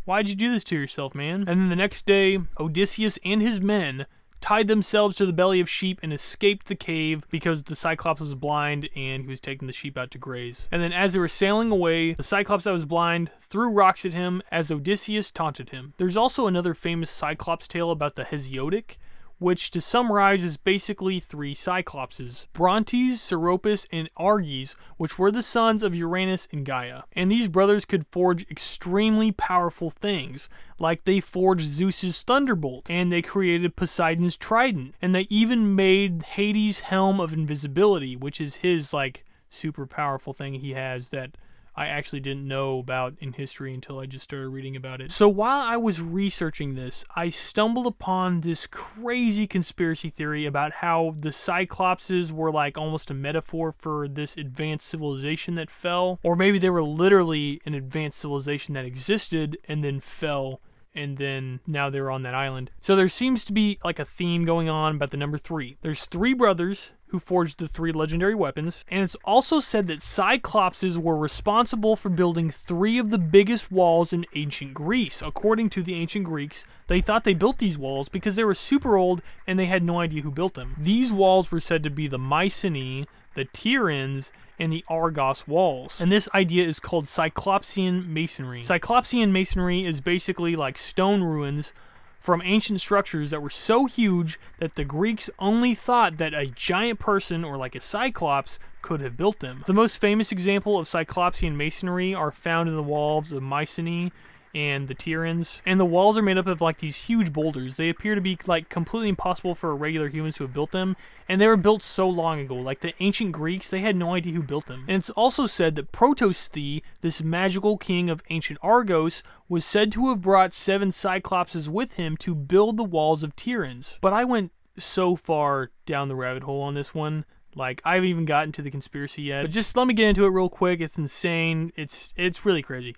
Why'd you do this to yourself, man? And then the next day, Odysseus and his men tied themselves to the belly of sheep and escaped the cave because the Cyclops was blind and he was taking the sheep out to graze. And then as they were sailing away, the Cyclops that was blind threw rocks at him as Odysseus taunted him. There's also another famous Cyclops tale about the Hesiodic, which to summarize is basically three Cyclopses Brontes, Steropes, and Arges, which were the sons of Uranus and Gaia. And these brothers could forge extremely powerful things, like they forged Zeus's thunderbolt, and they created Poseidon's trident, and they even made Hades' helm of invisibility, which is his like super powerful thing he has that I actually didn't know about in history until I just started reading about it. So while I was researching this, I stumbled upon this crazy conspiracy theory about how the Cyclopses were like almost a metaphor for this advanced civilization that fell, or maybe they were literally an advanced civilization that existed and then fell and then now they're on that island. So there seems to be like a theme going on about the number three. There's three brothers who forged the three legendary weapons, and it's also said that Cyclopses were responsible for building three of the biggest walls in ancient Greece. According to the ancient Greeks, they thought they built these walls because they were super old and they had no idea who built them. These walls were said to be the Mycenae, the Tiryns, and the Argos walls. And this idea is called Cyclopsian masonry. Cyclopsian masonry is basically like stone ruins from ancient structures that were so huge that the Greeks only thought that a giant person or like a cyclops could have built them. The most famous example of Cyclopsian masonry are found in the walls of Mycenae and the Tiryns. And the walls are made up of like these huge boulders. They appear to be like completely impossible for regular humans to have built them. And they were built so long ago. Like the ancient Greeks, they had no idea who built them. And it's also said that Protosthe, this magical king of ancient Argos, was said to have brought seven Cyclopses with him to build the walls of Tiryns. But I went so far down the rabbit hole on this one like I haven't even gotten to the conspiracy yet. But just let me get into it real quick. It's insane. It's it's really crazy.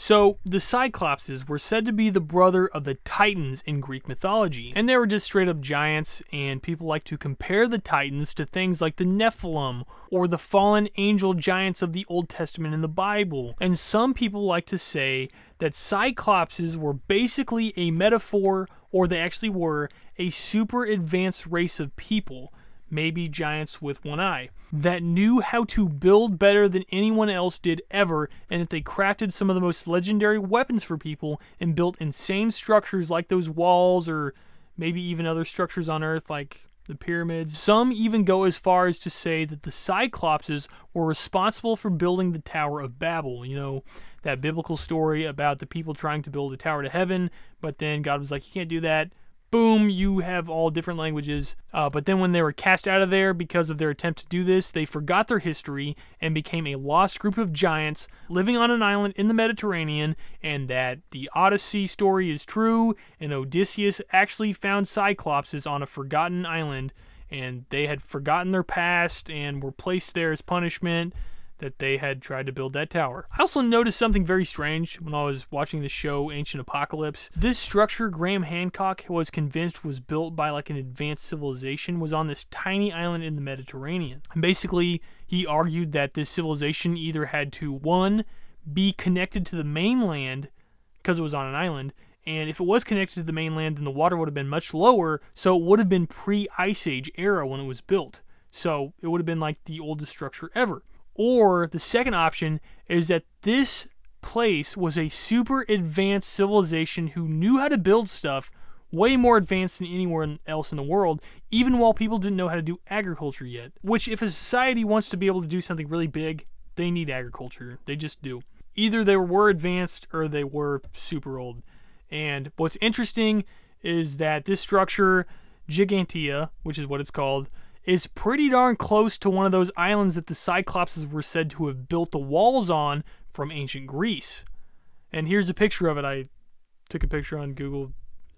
So, the Cyclopses were said to be the brother of the Titans in Greek mythology, and they were just straight up giants, and people like to compare the Titans to things like the Nephilim or the fallen angel giants of the Old Testament in the Bible. And some people like to say that Cyclopses were basically a metaphor, or they actually were, a super advanced race of people maybe giants with one eye, that knew how to build better than anyone else did ever, and that they crafted some of the most legendary weapons for people and built insane structures like those walls or maybe even other structures on Earth like the pyramids. Some even go as far as to say that the Cyclopses were responsible for building the Tower of Babel. You know, that biblical story about the people trying to build a tower to heaven, but then God was like, You can't do that boom, you have all different languages. Uh, but then when they were cast out of there because of their attempt to do this, they forgot their history and became a lost group of giants living on an island in the Mediterranean, and that the Odyssey story is true, and Odysseus actually found Cyclopses on a forgotten island, and they had forgotten their past and were placed there as punishment that they had tried to build that tower. I also noticed something very strange when I was watching the show Ancient Apocalypse. This structure Graham Hancock was convinced was built by like an advanced civilization was on this tiny island in the Mediterranean. And basically, he argued that this civilization either had to one be connected to the mainland because it was on an island, and if it was connected to the mainland, then the water would have been much lower, so it would have been pre-Ice Age era when it was built. So it would have been like the oldest structure ever. Or the second option is that this place was a super advanced civilization who knew how to build stuff way more advanced than anywhere else in the world, even while people didn't know how to do agriculture yet. Which, if a society wants to be able to do something really big, they need agriculture. They just do. Either they were advanced or they were super old. And what's interesting is that this structure, Ggantija, which is what it's called, is pretty darn close to one of those islands that the Cyclopses were said to have built the walls on from ancient Greece. And here's a picture of it. I took a picture on Google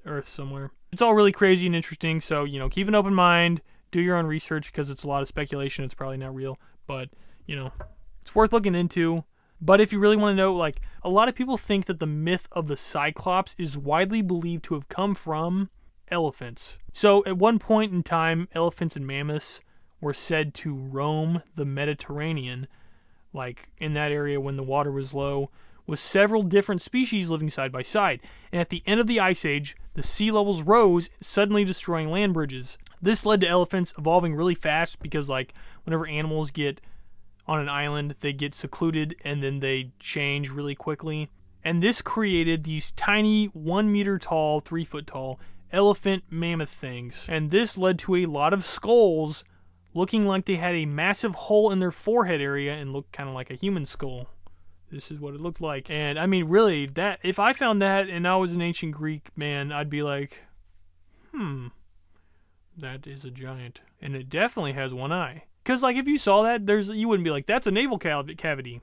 Earth somewhere. It's all really crazy and interesting, so, you know, keep an open mind, do your own research because it's a lot of speculation. It's probably not real, but, you know, it's worth looking into. But if you really want to know, like, a lot of people think that the myth of the Cyclops is widely believed to have come from elephants. So at one point in time, elephants and mammoths were said to roam the Mediterranean, like in that area when the water was low, with several different species living side by side. And at the end of the Ice Age, the sea levels rose, suddenly destroying land bridges. This led to elephants evolving really fast because, like, whenever animals get on an island, they get secluded and then they change really quickly. And this created these tiny, one meter tall, three foot tall elephant mammoth things. And this led to a lot of skulls looking like they had a massive hole in their forehead area and looked kind of like a human skull. This is what it looked like. And I mean, really, that if I found that and I was an ancient Greek man, I'd be like, hmm, that is a giant. And it definitely has one eye. Because, like, if you saw that, there's you wouldn't be like, that's a navel cavity.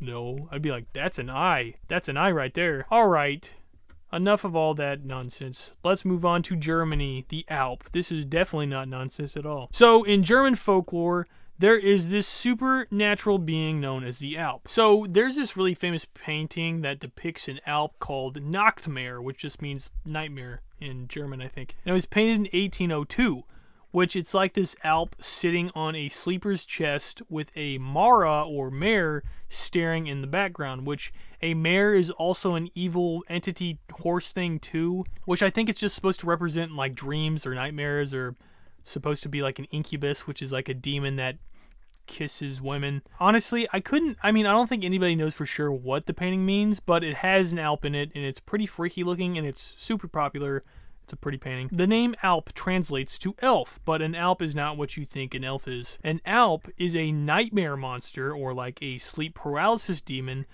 No, I'd be like, that's an eye. That's an eye right there. All right, enough of all that nonsense. Let's move on to Germany, the Alp. This is definitely not nonsense at all. So, in German folklore, there is this supernatural being known as the Alp. So, there's this really famous painting that depicts an Alp called Nachtmahr, which just means nightmare in German, I think. And it was painted in 1802 which it's like this Alp sitting on a sleeper's chest with a Mara or mare staring in the background, which a mare is also an evil entity horse thing too, which I think it's just supposed to represent like dreams or nightmares or supposed to be like an incubus, which is like a demon that kisses women. Honestly, I couldn't I mean, I don't think anybody knows for sure what the painting means, but it has an Alp in it and it's pretty freaky looking and it's super popular it's a pretty painting. The name Alp translates to elf, but an Alp is not what you think an elf is. An Alp is a nightmare monster or like a sleep paralysis demon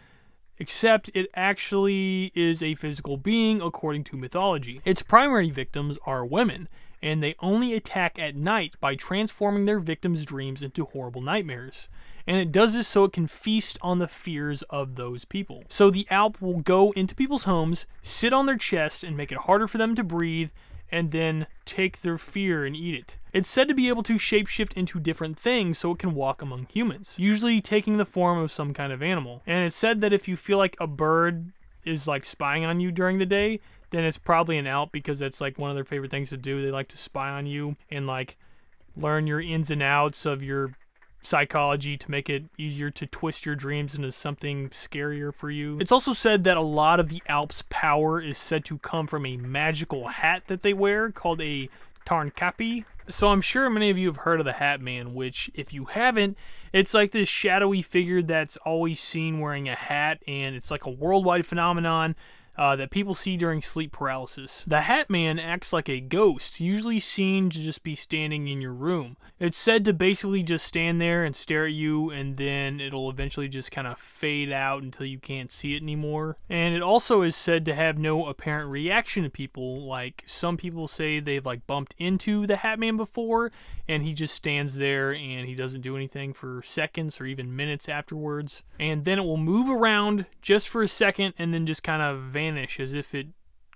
except it actually is a physical being according to mythology. Its primary victims are women, and they only attack at night by transforming their victims' dreams into horrible nightmares and it does this so it can feast on the fears of those people. So the Alp will go into people's homes, sit on their chest, and make it harder for them to breathe, and then take their fear and eat it. It's said to be able to shapeshift into different things so it can walk among humans, usually taking the form of some kind of animal. And it's said that if you feel like a bird is like spying on you during the day, then it's probably an Alp because that's like one of their favorite things to do. They like to spy on you and like learn your ins and outs of your psychology to make it easier to twist your dreams into something scarier for you. It's also said that a lot of the Alp's power is said to come from a magical hat that they wear called a Tarnkappe. So I'm sure many of you have heard of the Hat Man, which if you haven't, it's like this shadowy figure that's always seen wearing a hat and it's like a worldwide phenomenon uh, that people see during sleep paralysis. The Hat Man acts like a ghost, usually seen to just be standing in your room. It's said to basically just stand there and stare at you, and then it'll eventually just kind of fade out until you can't see it anymore. And it also is said to have no apparent reaction to people. Like some people say they've like bumped into the Hat Man before, and he just stands there and he doesn't do anything for seconds or even minutes afterwards. And then it will move around just for a second and then just kind of vanish as if it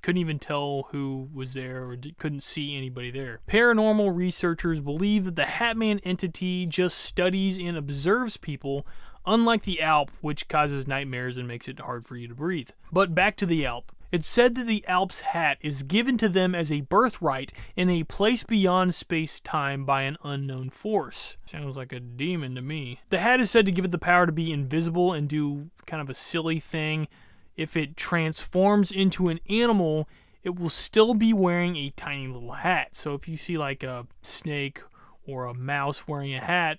couldn't even tell who was there or couldn't see anybody there. Paranormal researchers believe that the Hatman entity just studies and observes people, unlike the Alp, which causes nightmares and makes it hard for you to breathe. But back to the Alp. It's said that the Alp's hat is given to them as a birthright in a place beyond space time by an unknown force. Sounds like a demon to me. The hat is said to give it the power to be invisible and do kind of a silly thing. If it transforms into an animal, it will still be wearing a tiny little hat. So if you see like a snake or a mouse wearing a hat,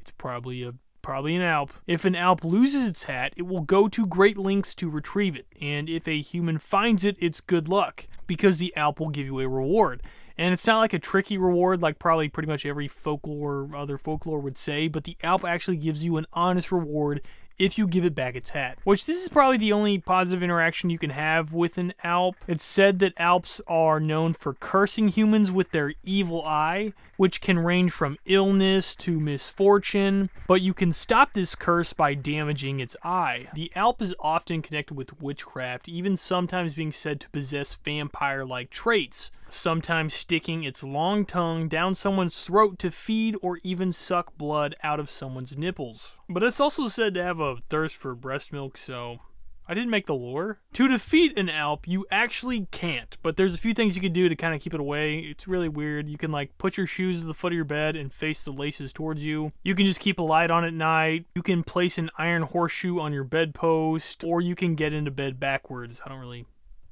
it's probably a probably an Alp. If an Alp loses its hat, it will go to great lengths to retrieve it, and if a human finds it, it's good luck, because the Alp will give you a reward. And it's not like a tricky reward like probably pretty much every folklore or other folklore would say, but the Alp actually gives you an honest reward if you give it back its hat. Which this is probably the only positive interaction you can have with an Alp. It's said that Alps are known for cursing humans with their evil eye, which can range from illness to misfortune, but you can stop this curse by damaging its eye. The Alp is often connected with witchcraft, even sometimes being said to possess vampire-like traits sometimes sticking its long tongue down someone's throat to feed or even suck blood out of someone's nipples. But it's also said to have a thirst for breast milk, so I didn't make the lore. To defeat an Alp, you actually can't, but there's a few things you can do to kind of keep it away. It's really weird. You can like put your shoes at the foot of your bed and face the laces towards you. You can just keep a light on at night. You can place an iron horseshoe on your bedpost, or you can get into bed backwards. I don't really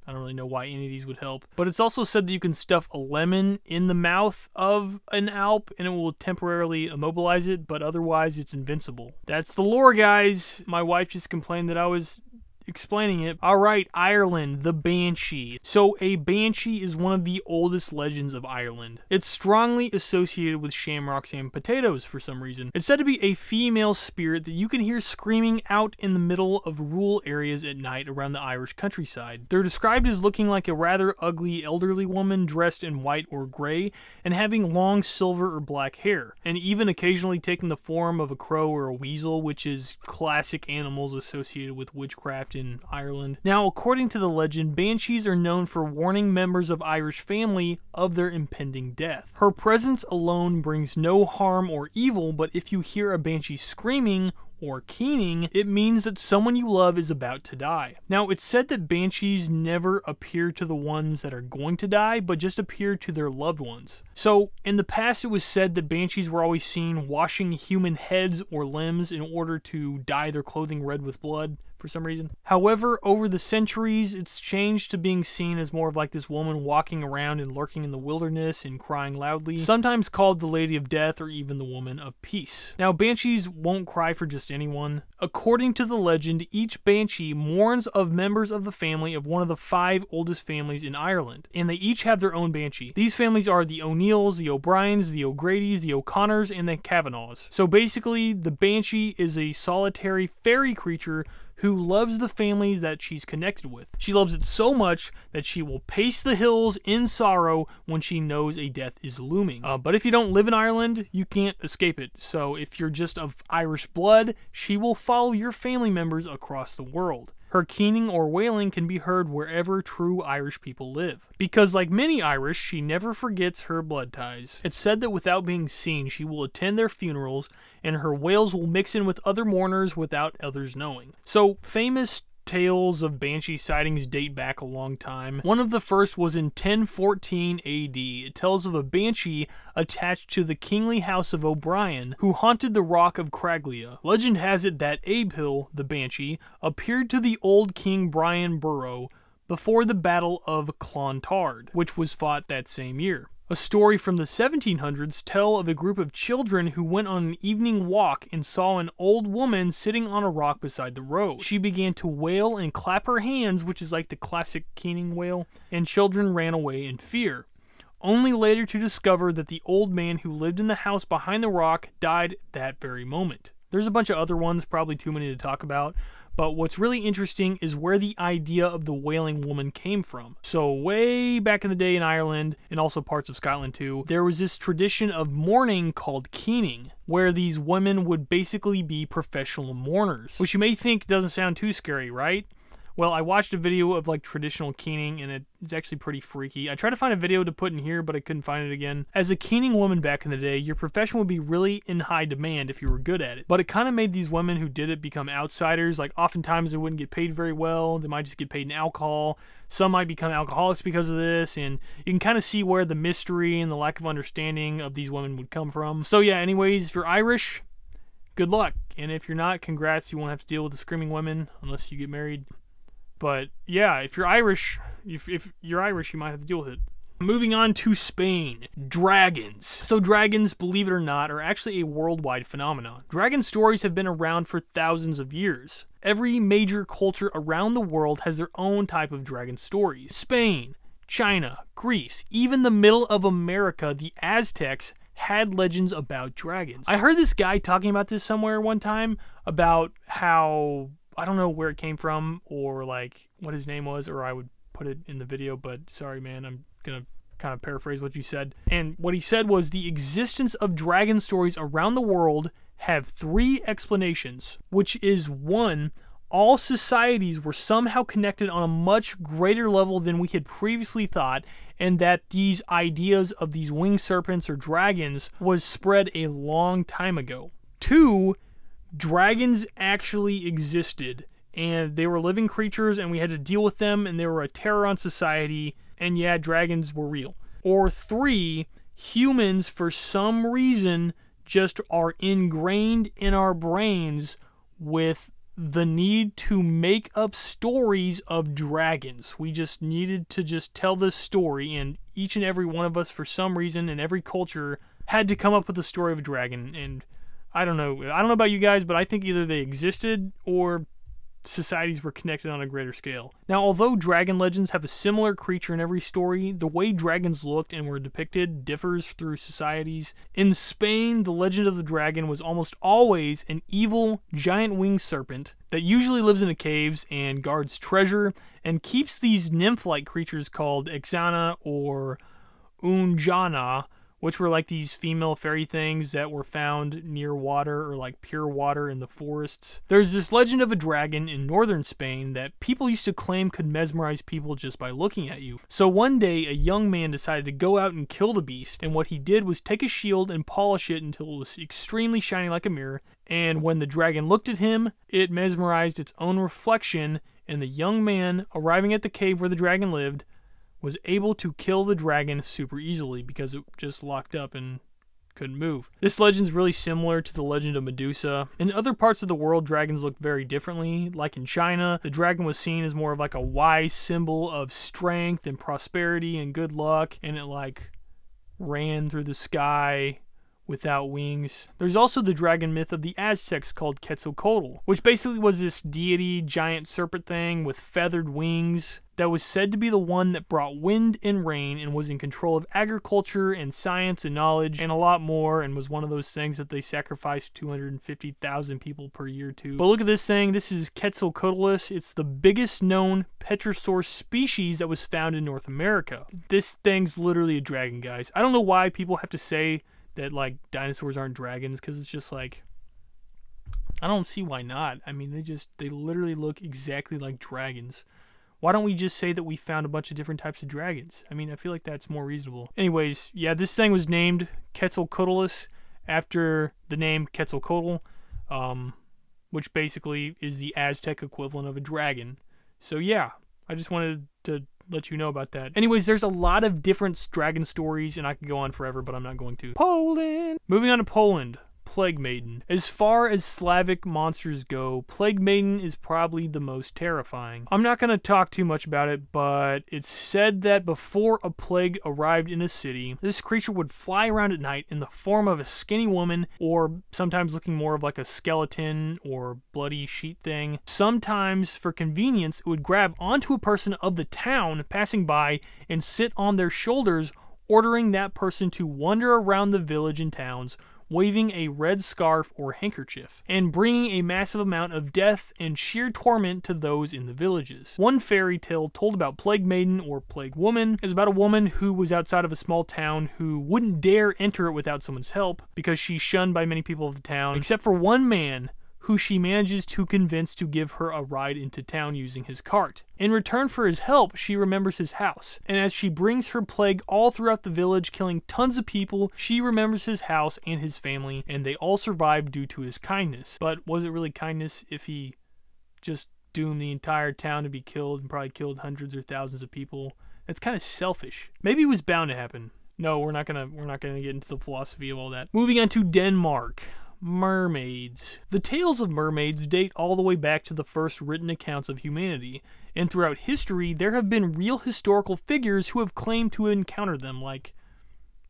I don't really know why any of these would help. But it's also said that you can stuff a lemon in the mouth of an Alp and it will temporarily immobilize it, but otherwise it's invincible. That's the lore, guys. My wife just complained that I was explaining it. All right, Ireland, the Banshee. So, a Banshee is one of the oldest legends of Ireland. It's strongly associated with shamrocks and potatoes for some reason. It's said to be a female spirit that you can hear screaming out in the middle of rural areas at night around the Irish countryside. They're described as looking like a rather ugly elderly woman dressed in white or gray and having long silver or black hair, and even occasionally taking the form of a crow or a weasel, which is classic animals associated with witchcraft in Ireland. Now, according to the legend, banshees are known for warning members of Irish family of their impending death. Her presence alone brings no harm or evil, but if you hear a banshee screaming or keening, it means that someone you love is about to die. Now, it's said that banshees never appear to the ones that are going to die, but just appear to their loved ones. So, in the past, it was said that banshees were always seen washing human heads or limbs in order to dye their clothing red with blood for some reason. However, over the centuries, it's changed to being seen as more of like this woman walking around and lurking in the wilderness and crying loudly, sometimes called the Lady of Death or even the Woman of Peace. Now, banshees won't cry for just anyone. According to the legend, each banshee mourns of members of the family of one of the five oldest families in Ireland, and they each have their own banshee. These families are the O'Neills, the O'Briens, the O'Gradys, the O'Connors, and the Kavanaghs. So basically, the banshee is a solitary fairy creature who loves the family that she's connected with. She loves it so much that she will pace the hills in sorrow when she knows a death is looming. Uh, but if you don't live in Ireland, you can't escape it. So if you're just of Irish blood, she will follow your family members across the world. Her keening or wailing can be heard wherever true Irish people live. Because, like many Irish, she never forgets her blood ties. It's said that without being seen, she will attend their funerals, and her wails will mix in with other mourners without others knowing. So, famous tales of banshee sightings date back a long time. One of the first was in 1014 AD. It tells of a banshee attached to the kingly house of O'Brien who haunted the rock of Craglea. Legend has it that Aoibheall, the banshee, appeared to the old king Brian Boru before the Battle of Clontarf, which was fought that same year. A story from the 1700s tell of a group of children who went on an evening walk and saw an old woman sitting on a rock beside the road. She began to wail and clap her hands, which is like the classic keening wail, and children ran away in fear. Only later to discover that the old man who lived in the house behind the rock died that very moment. There's a bunch of other ones, probably too many to talk about, but what's really interesting is where the idea of the wailing woman came from. So, way back in the day in Ireland, and also parts of Scotland too, there was this tradition of mourning called keening, where these women would basically be professional mourners, which you may think doesn't sound too scary, right? Well, I watched a video of like traditional keening and it's actually pretty freaky. I tried to find a video to put in here, but I couldn't find it again. As a keening woman back in the day, your profession would be really in high demand if you were good at it. But it kind of made these women who did it become outsiders. Like oftentimes they wouldn't get paid very well. They might just get paid in alcohol. Some might become alcoholics because of this, and you can kind of see where the mystery and the lack of understanding of these women would come from. So yeah, anyways, if you're Irish, good luck. And if you're not, congrats. You won't have to deal with the screaming women unless you get married. But yeah, if you're Irish, if, if you're Irish, you might have to deal with it. Moving on to Spain, dragons. So, dragons, believe it or not, are actually a worldwide phenomenon. Dragon stories have been around for thousands of years. Every major culture around the world has their own type of dragon stories. Spain, China, Greece, even the middle of America, the Aztecs had legends about dragons. I heard this guy talking about this somewhere one time about how I don't know where it came from or like what his name was, or I would put it in the video, but sorry, man, I'm gonna kind of paraphrase what you said. And what he said was the existence of dragon stories around the world have three explanations, which is one, all societies were somehow connected on a much greater level than we had previously thought, and that these ideas of these winged serpents or dragons was spread a long time ago. Two, dragons actually existed and they were living creatures and we had to deal with them and they were a terror on society and yeah dragons were real or three humans for some reason just are ingrained in our brains with the need to make up stories of dragons. We just needed to just tell this story, and each and every one of us, for some reason, in every culture, had to come up with a story of a dragon. And I don't know. I don't know about you guys, but I think either they existed or societies were connected on a greater scale. Now, although dragon legends have a similar creature in every story, the way dragons looked and were depicted differs through societies. In Spain, the legend of the dragon was almost always an evil, giant winged serpent that usually lives in the caves and guards treasure and keeps these nymph like creatures called Exana or Anjana which were like these female fairy things that were found near water or like pure water in the forests. There's this legend of a dragon in northern Spain that people used to claim could mesmerize people just by looking at you. So one day, a young man decided to go out and kill the beast, and what he did was take a shield and polish it until it was extremely shiny like a mirror. And when the dragon looked at him, it mesmerized its own reflection, and the young man, arriving at the cave where the dragon lived, was able to kill the dragon super easily because it just locked up and couldn't move. This legend's really similar to the legend of Medusa. In other parts of the world, dragons look very differently. Like in China, the dragon was seen as more of like a wise symbol of strength and prosperity and good luck, and it like ran through the sky without wings. There's also the dragon myth of the Aztecs called Quetzalcoatl, which basically was this deity giant serpent thing with feathered wings that was said to be the one that brought wind and rain and was in control of agriculture and science and knowledge and a lot more and was one of those things that they sacrificed 250,000 people per year to. But look at this thing. This is Quetzalcoatlus. It's the biggest known Petrosaur species that was found in North America. This thing's literally a dragon, guys. I don't know why people have to say that like dinosaurs aren't dragons because it's just like I don't see why not. I mean, they just they literally look exactly like dragons. Why don't we just say that we found a bunch of different types of dragons? I mean, I feel like that's more reasonable. Anyways, yeah, this thing was named Quetzalcoatlus after the name Quetzalcoatl, um, which basically is the Aztec equivalent of a dragon. So yeah, I just wanted to let you know about that. Anyways, there's a lot of different dragon stories, and I could go on forever, but I'm not going to. Poland! Moving on to Poland. Plague Maiden. As far as Slavic monsters go, Plague Maiden is probably the most terrifying. I'm not going to talk too much about it, but it's said that before a plague arrived in a city, this creature would fly around at night in the form of a skinny woman, or sometimes looking more of like a skeleton or bloody sheet thing. Sometimes, for convenience, it would grab onto a person of the town passing by and sit on their shoulders ordering that person to wander around the village and towns waving a red scarf or handkerchief, and bringing a massive amount of death and sheer torment to those in the villages. One fairy tale told about Plague Maiden or Plague Woman is about a woman who was outside of a small town who wouldn't dare enter it without someone's help because she's shunned by many people of the town, except for one man who she manages to convince to give her a ride into town using his cart. In return for his help, she remembers his house, and as she brings her plague all throughout the village, killing tons of people, she remembers his house and his family, and they all survive due to his kindness. But was it really kindness if he just doomed the entire town to be killed and probably killed hundreds or thousands of people? That's kind of selfish. Maybe it was bound to happen. No, we're not gonna we're not gonna get into the philosophy of all that. Moving on to Denmark. Mermaids. The tales of mermaids date all the way back to the first written accounts of humanity, and throughout history there have been real historical figures who have claimed to encounter them, like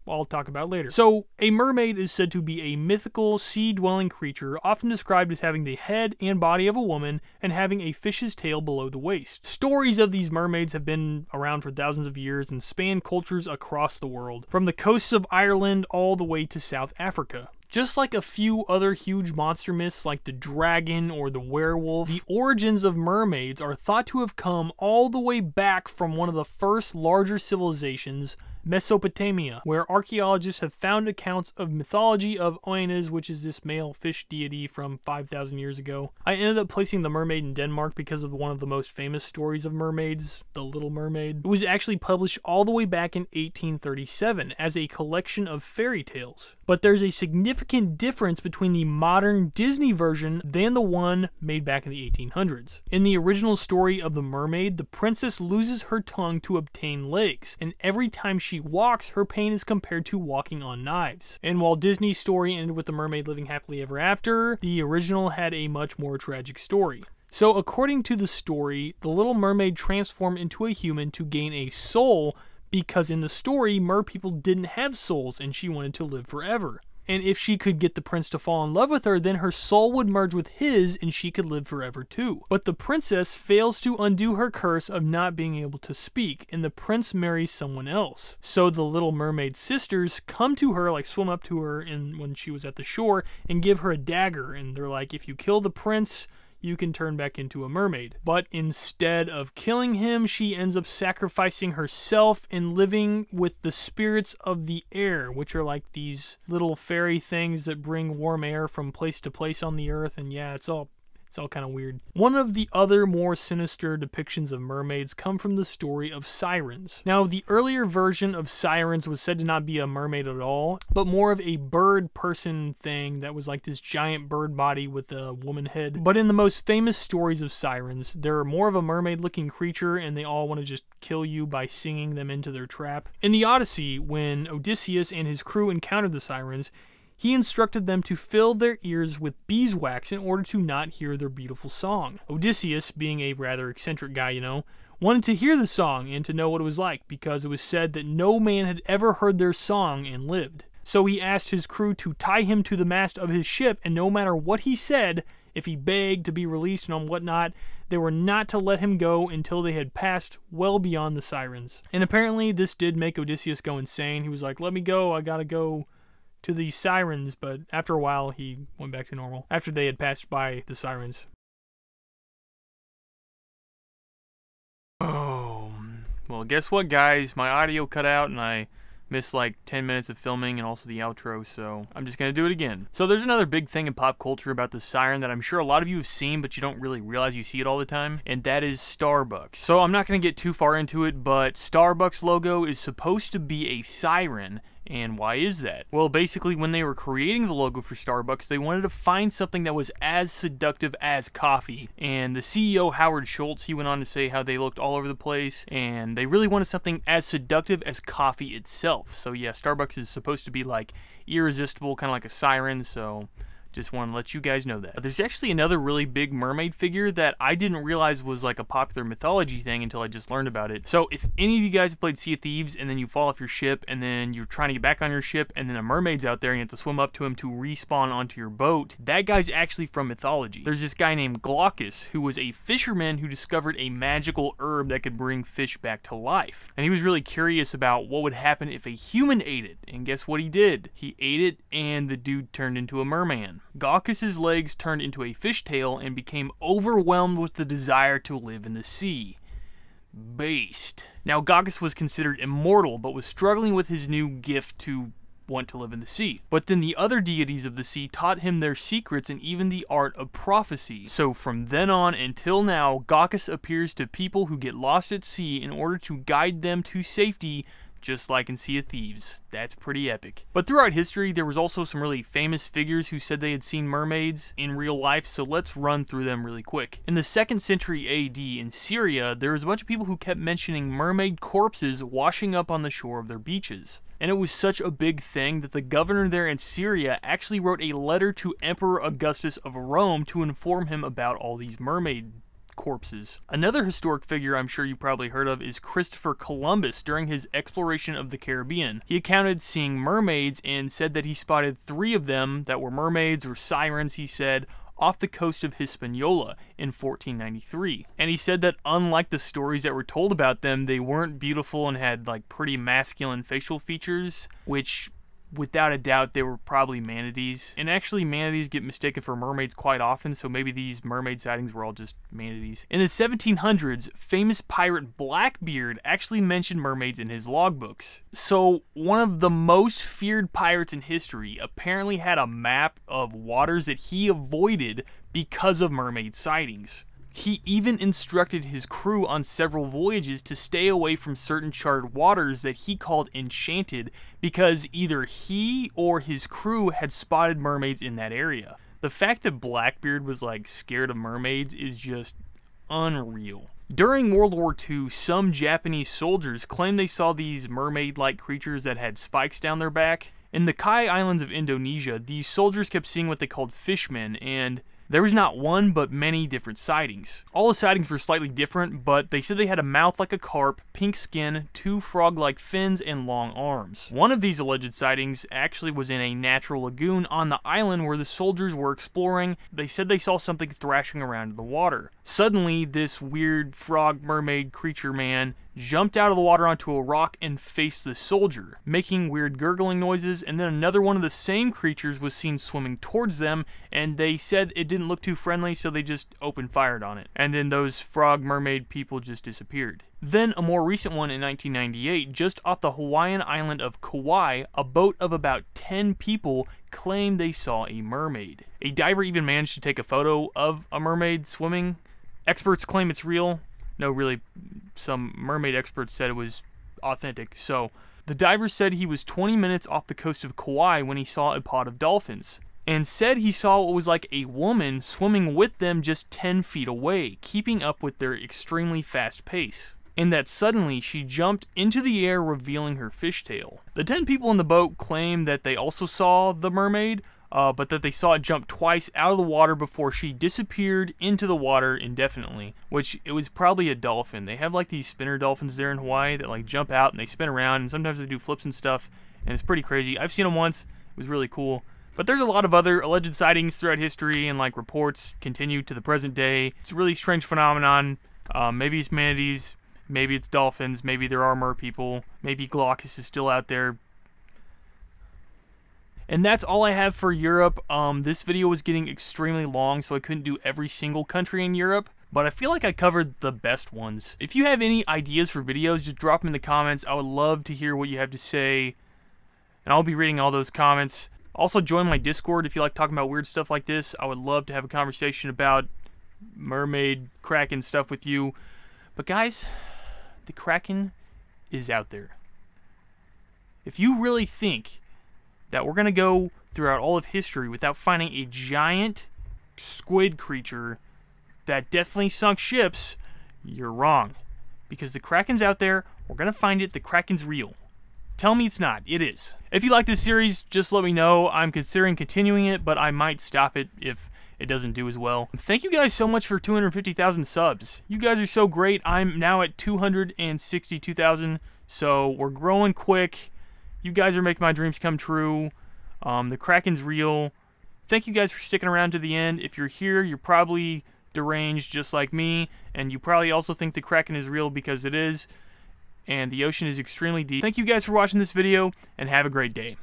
I'll talk about later. So, a mermaid is said to be a mythical, sea dwelling creature, often described as having the head and body of a woman and having a fish's tail below the waist. Stories of these mermaids have been around for thousands of years and span cultures across the world, from the coasts of Ireland all the way to South Africa. Just like a few other huge monster myths like the dragon or the werewolf, the origins of mermaids are thought to have come all the way back from one of the first larger civilizations, Mesopotamia, where archaeologists have found accounts of mythology of Oannes, which is this male fish deity from 5,000 years ago. I ended up placing the mermaid in Denmark because of one of the most famous stories of mermaids, The Little Mermaid. It was actually published all the way back in 1837 as a collection of fairy tales. But there's a significant difference between the modern Disney version than the one made back in the 1800s. In the original story of the mermaid, the princess loses her tongue to obtain legs, and every time she walks, her pain is compared to walking on knives. And while Disney's story ended with the mermaid living happily ever after, the original had a much more tragic story. So, according to the story, the little mermaid transformed into a human to gain a soul because in the story, mer people didn't have souls and she wanted to live forever and if she could get the prince to fall in love with her, then her soul would merge with his and she could live forever too. But the princess fails to undo her curse of not being able to speak, and the prince marries someone else. So the little mermaid sisters come to her, like swim up to her in, when she was at the shore, and give her a dagger, and they're like, if you kill the prince, you can turn back into a mermaid. But instead of killing him, she ends up sacrificing herself and living with the spirits of the air, which are like these little fairy things that bring warm air from place to place on the earth. And yeah, it's all it's all kind of weird. One of the other more sinister depictions of mermaids come from the story of sirens. Now, the earlier version of sirens was said to not be a mermaid at all, but more of a bird person thing that was like this giant bird body with a woman head. But in the most famous stories of sirens, they're more of a mermaid looking creature and they all want to just kill you by singing them into their trap. In the Odyssey, when Odysseus and his crew encountered the sirens, he instructed them to fill their ears with beeswax in order to not hear their beautiful song. Odysseus, being a rather eccentric guy, you know, wanted to hear the song and to know what it was like because it was said that no man had ever heard their song and lived. So he asked his crew to tie him to the mast of his ship, and no matter what he said, if he begged to be released and whatnot, they were not to let him go until they had passed well beyond the sirens. And apparently, this did make Odysseus go insane. He was like, Let me go, I gotta go to the sirens, but after a while he went back to normal after they had passed by the sirens. Oh, well, guess what, guys? My audio cut out and I missed like 10 minutes of filming and also the outro, so I'm just gonna do it again. So there's another big thing in pop culture about the siren that I'm sure a lot of you have seen, but you don't really realize you see it all the time, and that is Starbucks. So I'm not gonna get too far into it, but Starbucks logo is supposed to be a siren, and why is that? Well, basically, when they were creating the logo for Starbucks, they wanted to find something that was as seductive as coffee. And the CEO, Howard Schultz, he went on to say how they looked all over the place, and they really wanted something as seductive as coffee itself. So, yeah, Starbucks is supposed to be like irresistible, kind of like a siren, so just want to let you guys know that. Uh, there's actually another really big mermaid figure that I didn't realize was like a popular mythology thing until I just learned about it. So if any of you guys have played Sea of Thieves and then you fall off your ship and then you're trying to get back on your ship and then a mermaid's out there and you have to swim up to him to respawn onto your boat, that guy's actually from mythology. There's this guy named Glaucus who was a fisherman who discovered a magical herb that could bring fish back to life. And he was really curious about what would happen if a human ate it. And guess what he did? He ate it and the dude turned into a merman. Glaucus's legs turned into a fishtail and became overwhelmed with the desire to live in the sea. Based. Now, Glaucus was considered immortal, but was struggling with his new gift to want to live in the sea. But then the other deities of the sea taught him their secrets and even the art of prophecy. So from then on until now, Glaucus appears to people who get lost at sea in order to guide them to safety just like in Sea of Thieves. That's pretty epic. But throughout history, there was also some really famous figures who said they had seen mermaids in real life, so let's run through them really quick. In the 2nd century AD in Syria, there was a bunch of people who kept mentioning mermaid corpses washing up on the shore of their beaches. And it was such a big thing that the governor there in Syria actually wrote a letter to Emperor Augustus of Rome to inform him about all these mermaid corpses. Another historic figure I'm sure you've probably heard of is Christopher Columbus during his exploration of the Caribbean. He accounted seeing mermaids and said that he spotted three of them that were mermaids or sirens, he said, off the coast of Hispaniola in 1493. And he said that unlike the stories that were told about them, they weren't beautiful and had like pretty masculine facial features, which without a doubt they were probably manatees. And actually manatees get mistaken for mermaids quite often, so maybe these mermaid sightings were all just manatees. In the 1700s, famous pirate Blackbeard actually mentioned mermaids in his logbooks. So one of the most feared pirates in history apparently had a map of waters that he avoided because of mermaid sightings. He even instructed his crew on several voyages to stay away from certain charted waters that he called enchanted because either he or his crew had spotted mermaids in that area. The fact that Blackbeard was like scared of mermaids is just unreal. During World War II, some Japanese soldiers claimed they saw these mermaid like creatures that had spikes down their back. In the Kai Islands of Indonesia, these soldiers kept seeing what they called fishmen, and there was not one, but many different sightings. All the sightings were slightly different, but they said they had a mouth like a carp, pink skin, two frog-like fins, and long arms. One of these alleged sightings actually was in a natural lagoon on the island where the soldiers were exploring. They said they saw something thrashing around in the water. Suddenly, this weird frog mermaid creature man jumped out of the water onto a rock and faced the soldier, making weird gurgling noises, and then another one of the same creatures was seen swimming towards them, and they said it didn't look too friendly, so they just opened fired on it. And then those frog mermaid people just disappeared. Then a more recent one in 1998, just off the Hawaiian island of Kauai, a boat of about 10 people claimed they saw a mermaid. A diver even managed to take a photo of a mermaid swimming. Experts claim it's real, no, really, some mermaid experts said it was authentic. So the diver said he was 20 minutes off the coast of Kauai when he saw a pod of dolphins and said he saw what was like a woman swimming with them just 10 feet away, keeping up with their extremely fast pace. And that suddenly she jumped into the air, revealing her fishtail. The 10 people in the boat claim that they also saw the mermaid, uh, but that they saw it jump twice out of the water before she disappeared into the water indefinitely, which it was probably a dolphin. They have like these spinner dolphins there in Hawaii that like jump out and they spin around, and sometimes they do flips and stuff, and it's pretty crazy. I've seen them once, it was really cool. But there's a lot of other alleged sightings throughout history, and like reports continue to the present day. It's a really strange phenomenon. Um, maybe it's manatees, maybe it's dolphins, maybe there are mer people, maybe Glaucus is still out there and that's all I have for Europe. Um, this video was getting extremely long, so I couldn't do every single country in Europe. But I feel like I covered the best ones. If you have any ideas for videos, just drop them in the comments. I would love to hear what you have to say. And I'll be reading all those comments. Also, join my Discord if you like talking about weird stuff like this. I would love to have a conversation about mermaid, kraken stuff with you. But guys, the kraken is out there. If you really think that we're going to go throughout all of history without finding a giant squid creature that definitely sunk ships, you're wrong. Because the Kraken's out there, we're going to find it, the Kraken's real. Tell me it's not. It is. If you like this series, just let me know. I'm considering continuing it, but I might stop it if it doesn't do as well. Thank you guys so much for 250,000 subs. You guys are so great. I'm now at 262,000, so we're growing quick. You guys are making my dreams come true. Um, the Kraken's real. Thank you guys for sticking around to the end. If you're here, you're probably deranged just like me, and you probably also think the Kraken is real because it is, and the ocean is extremely deep. Thank you guys for watching this video, and have a great day.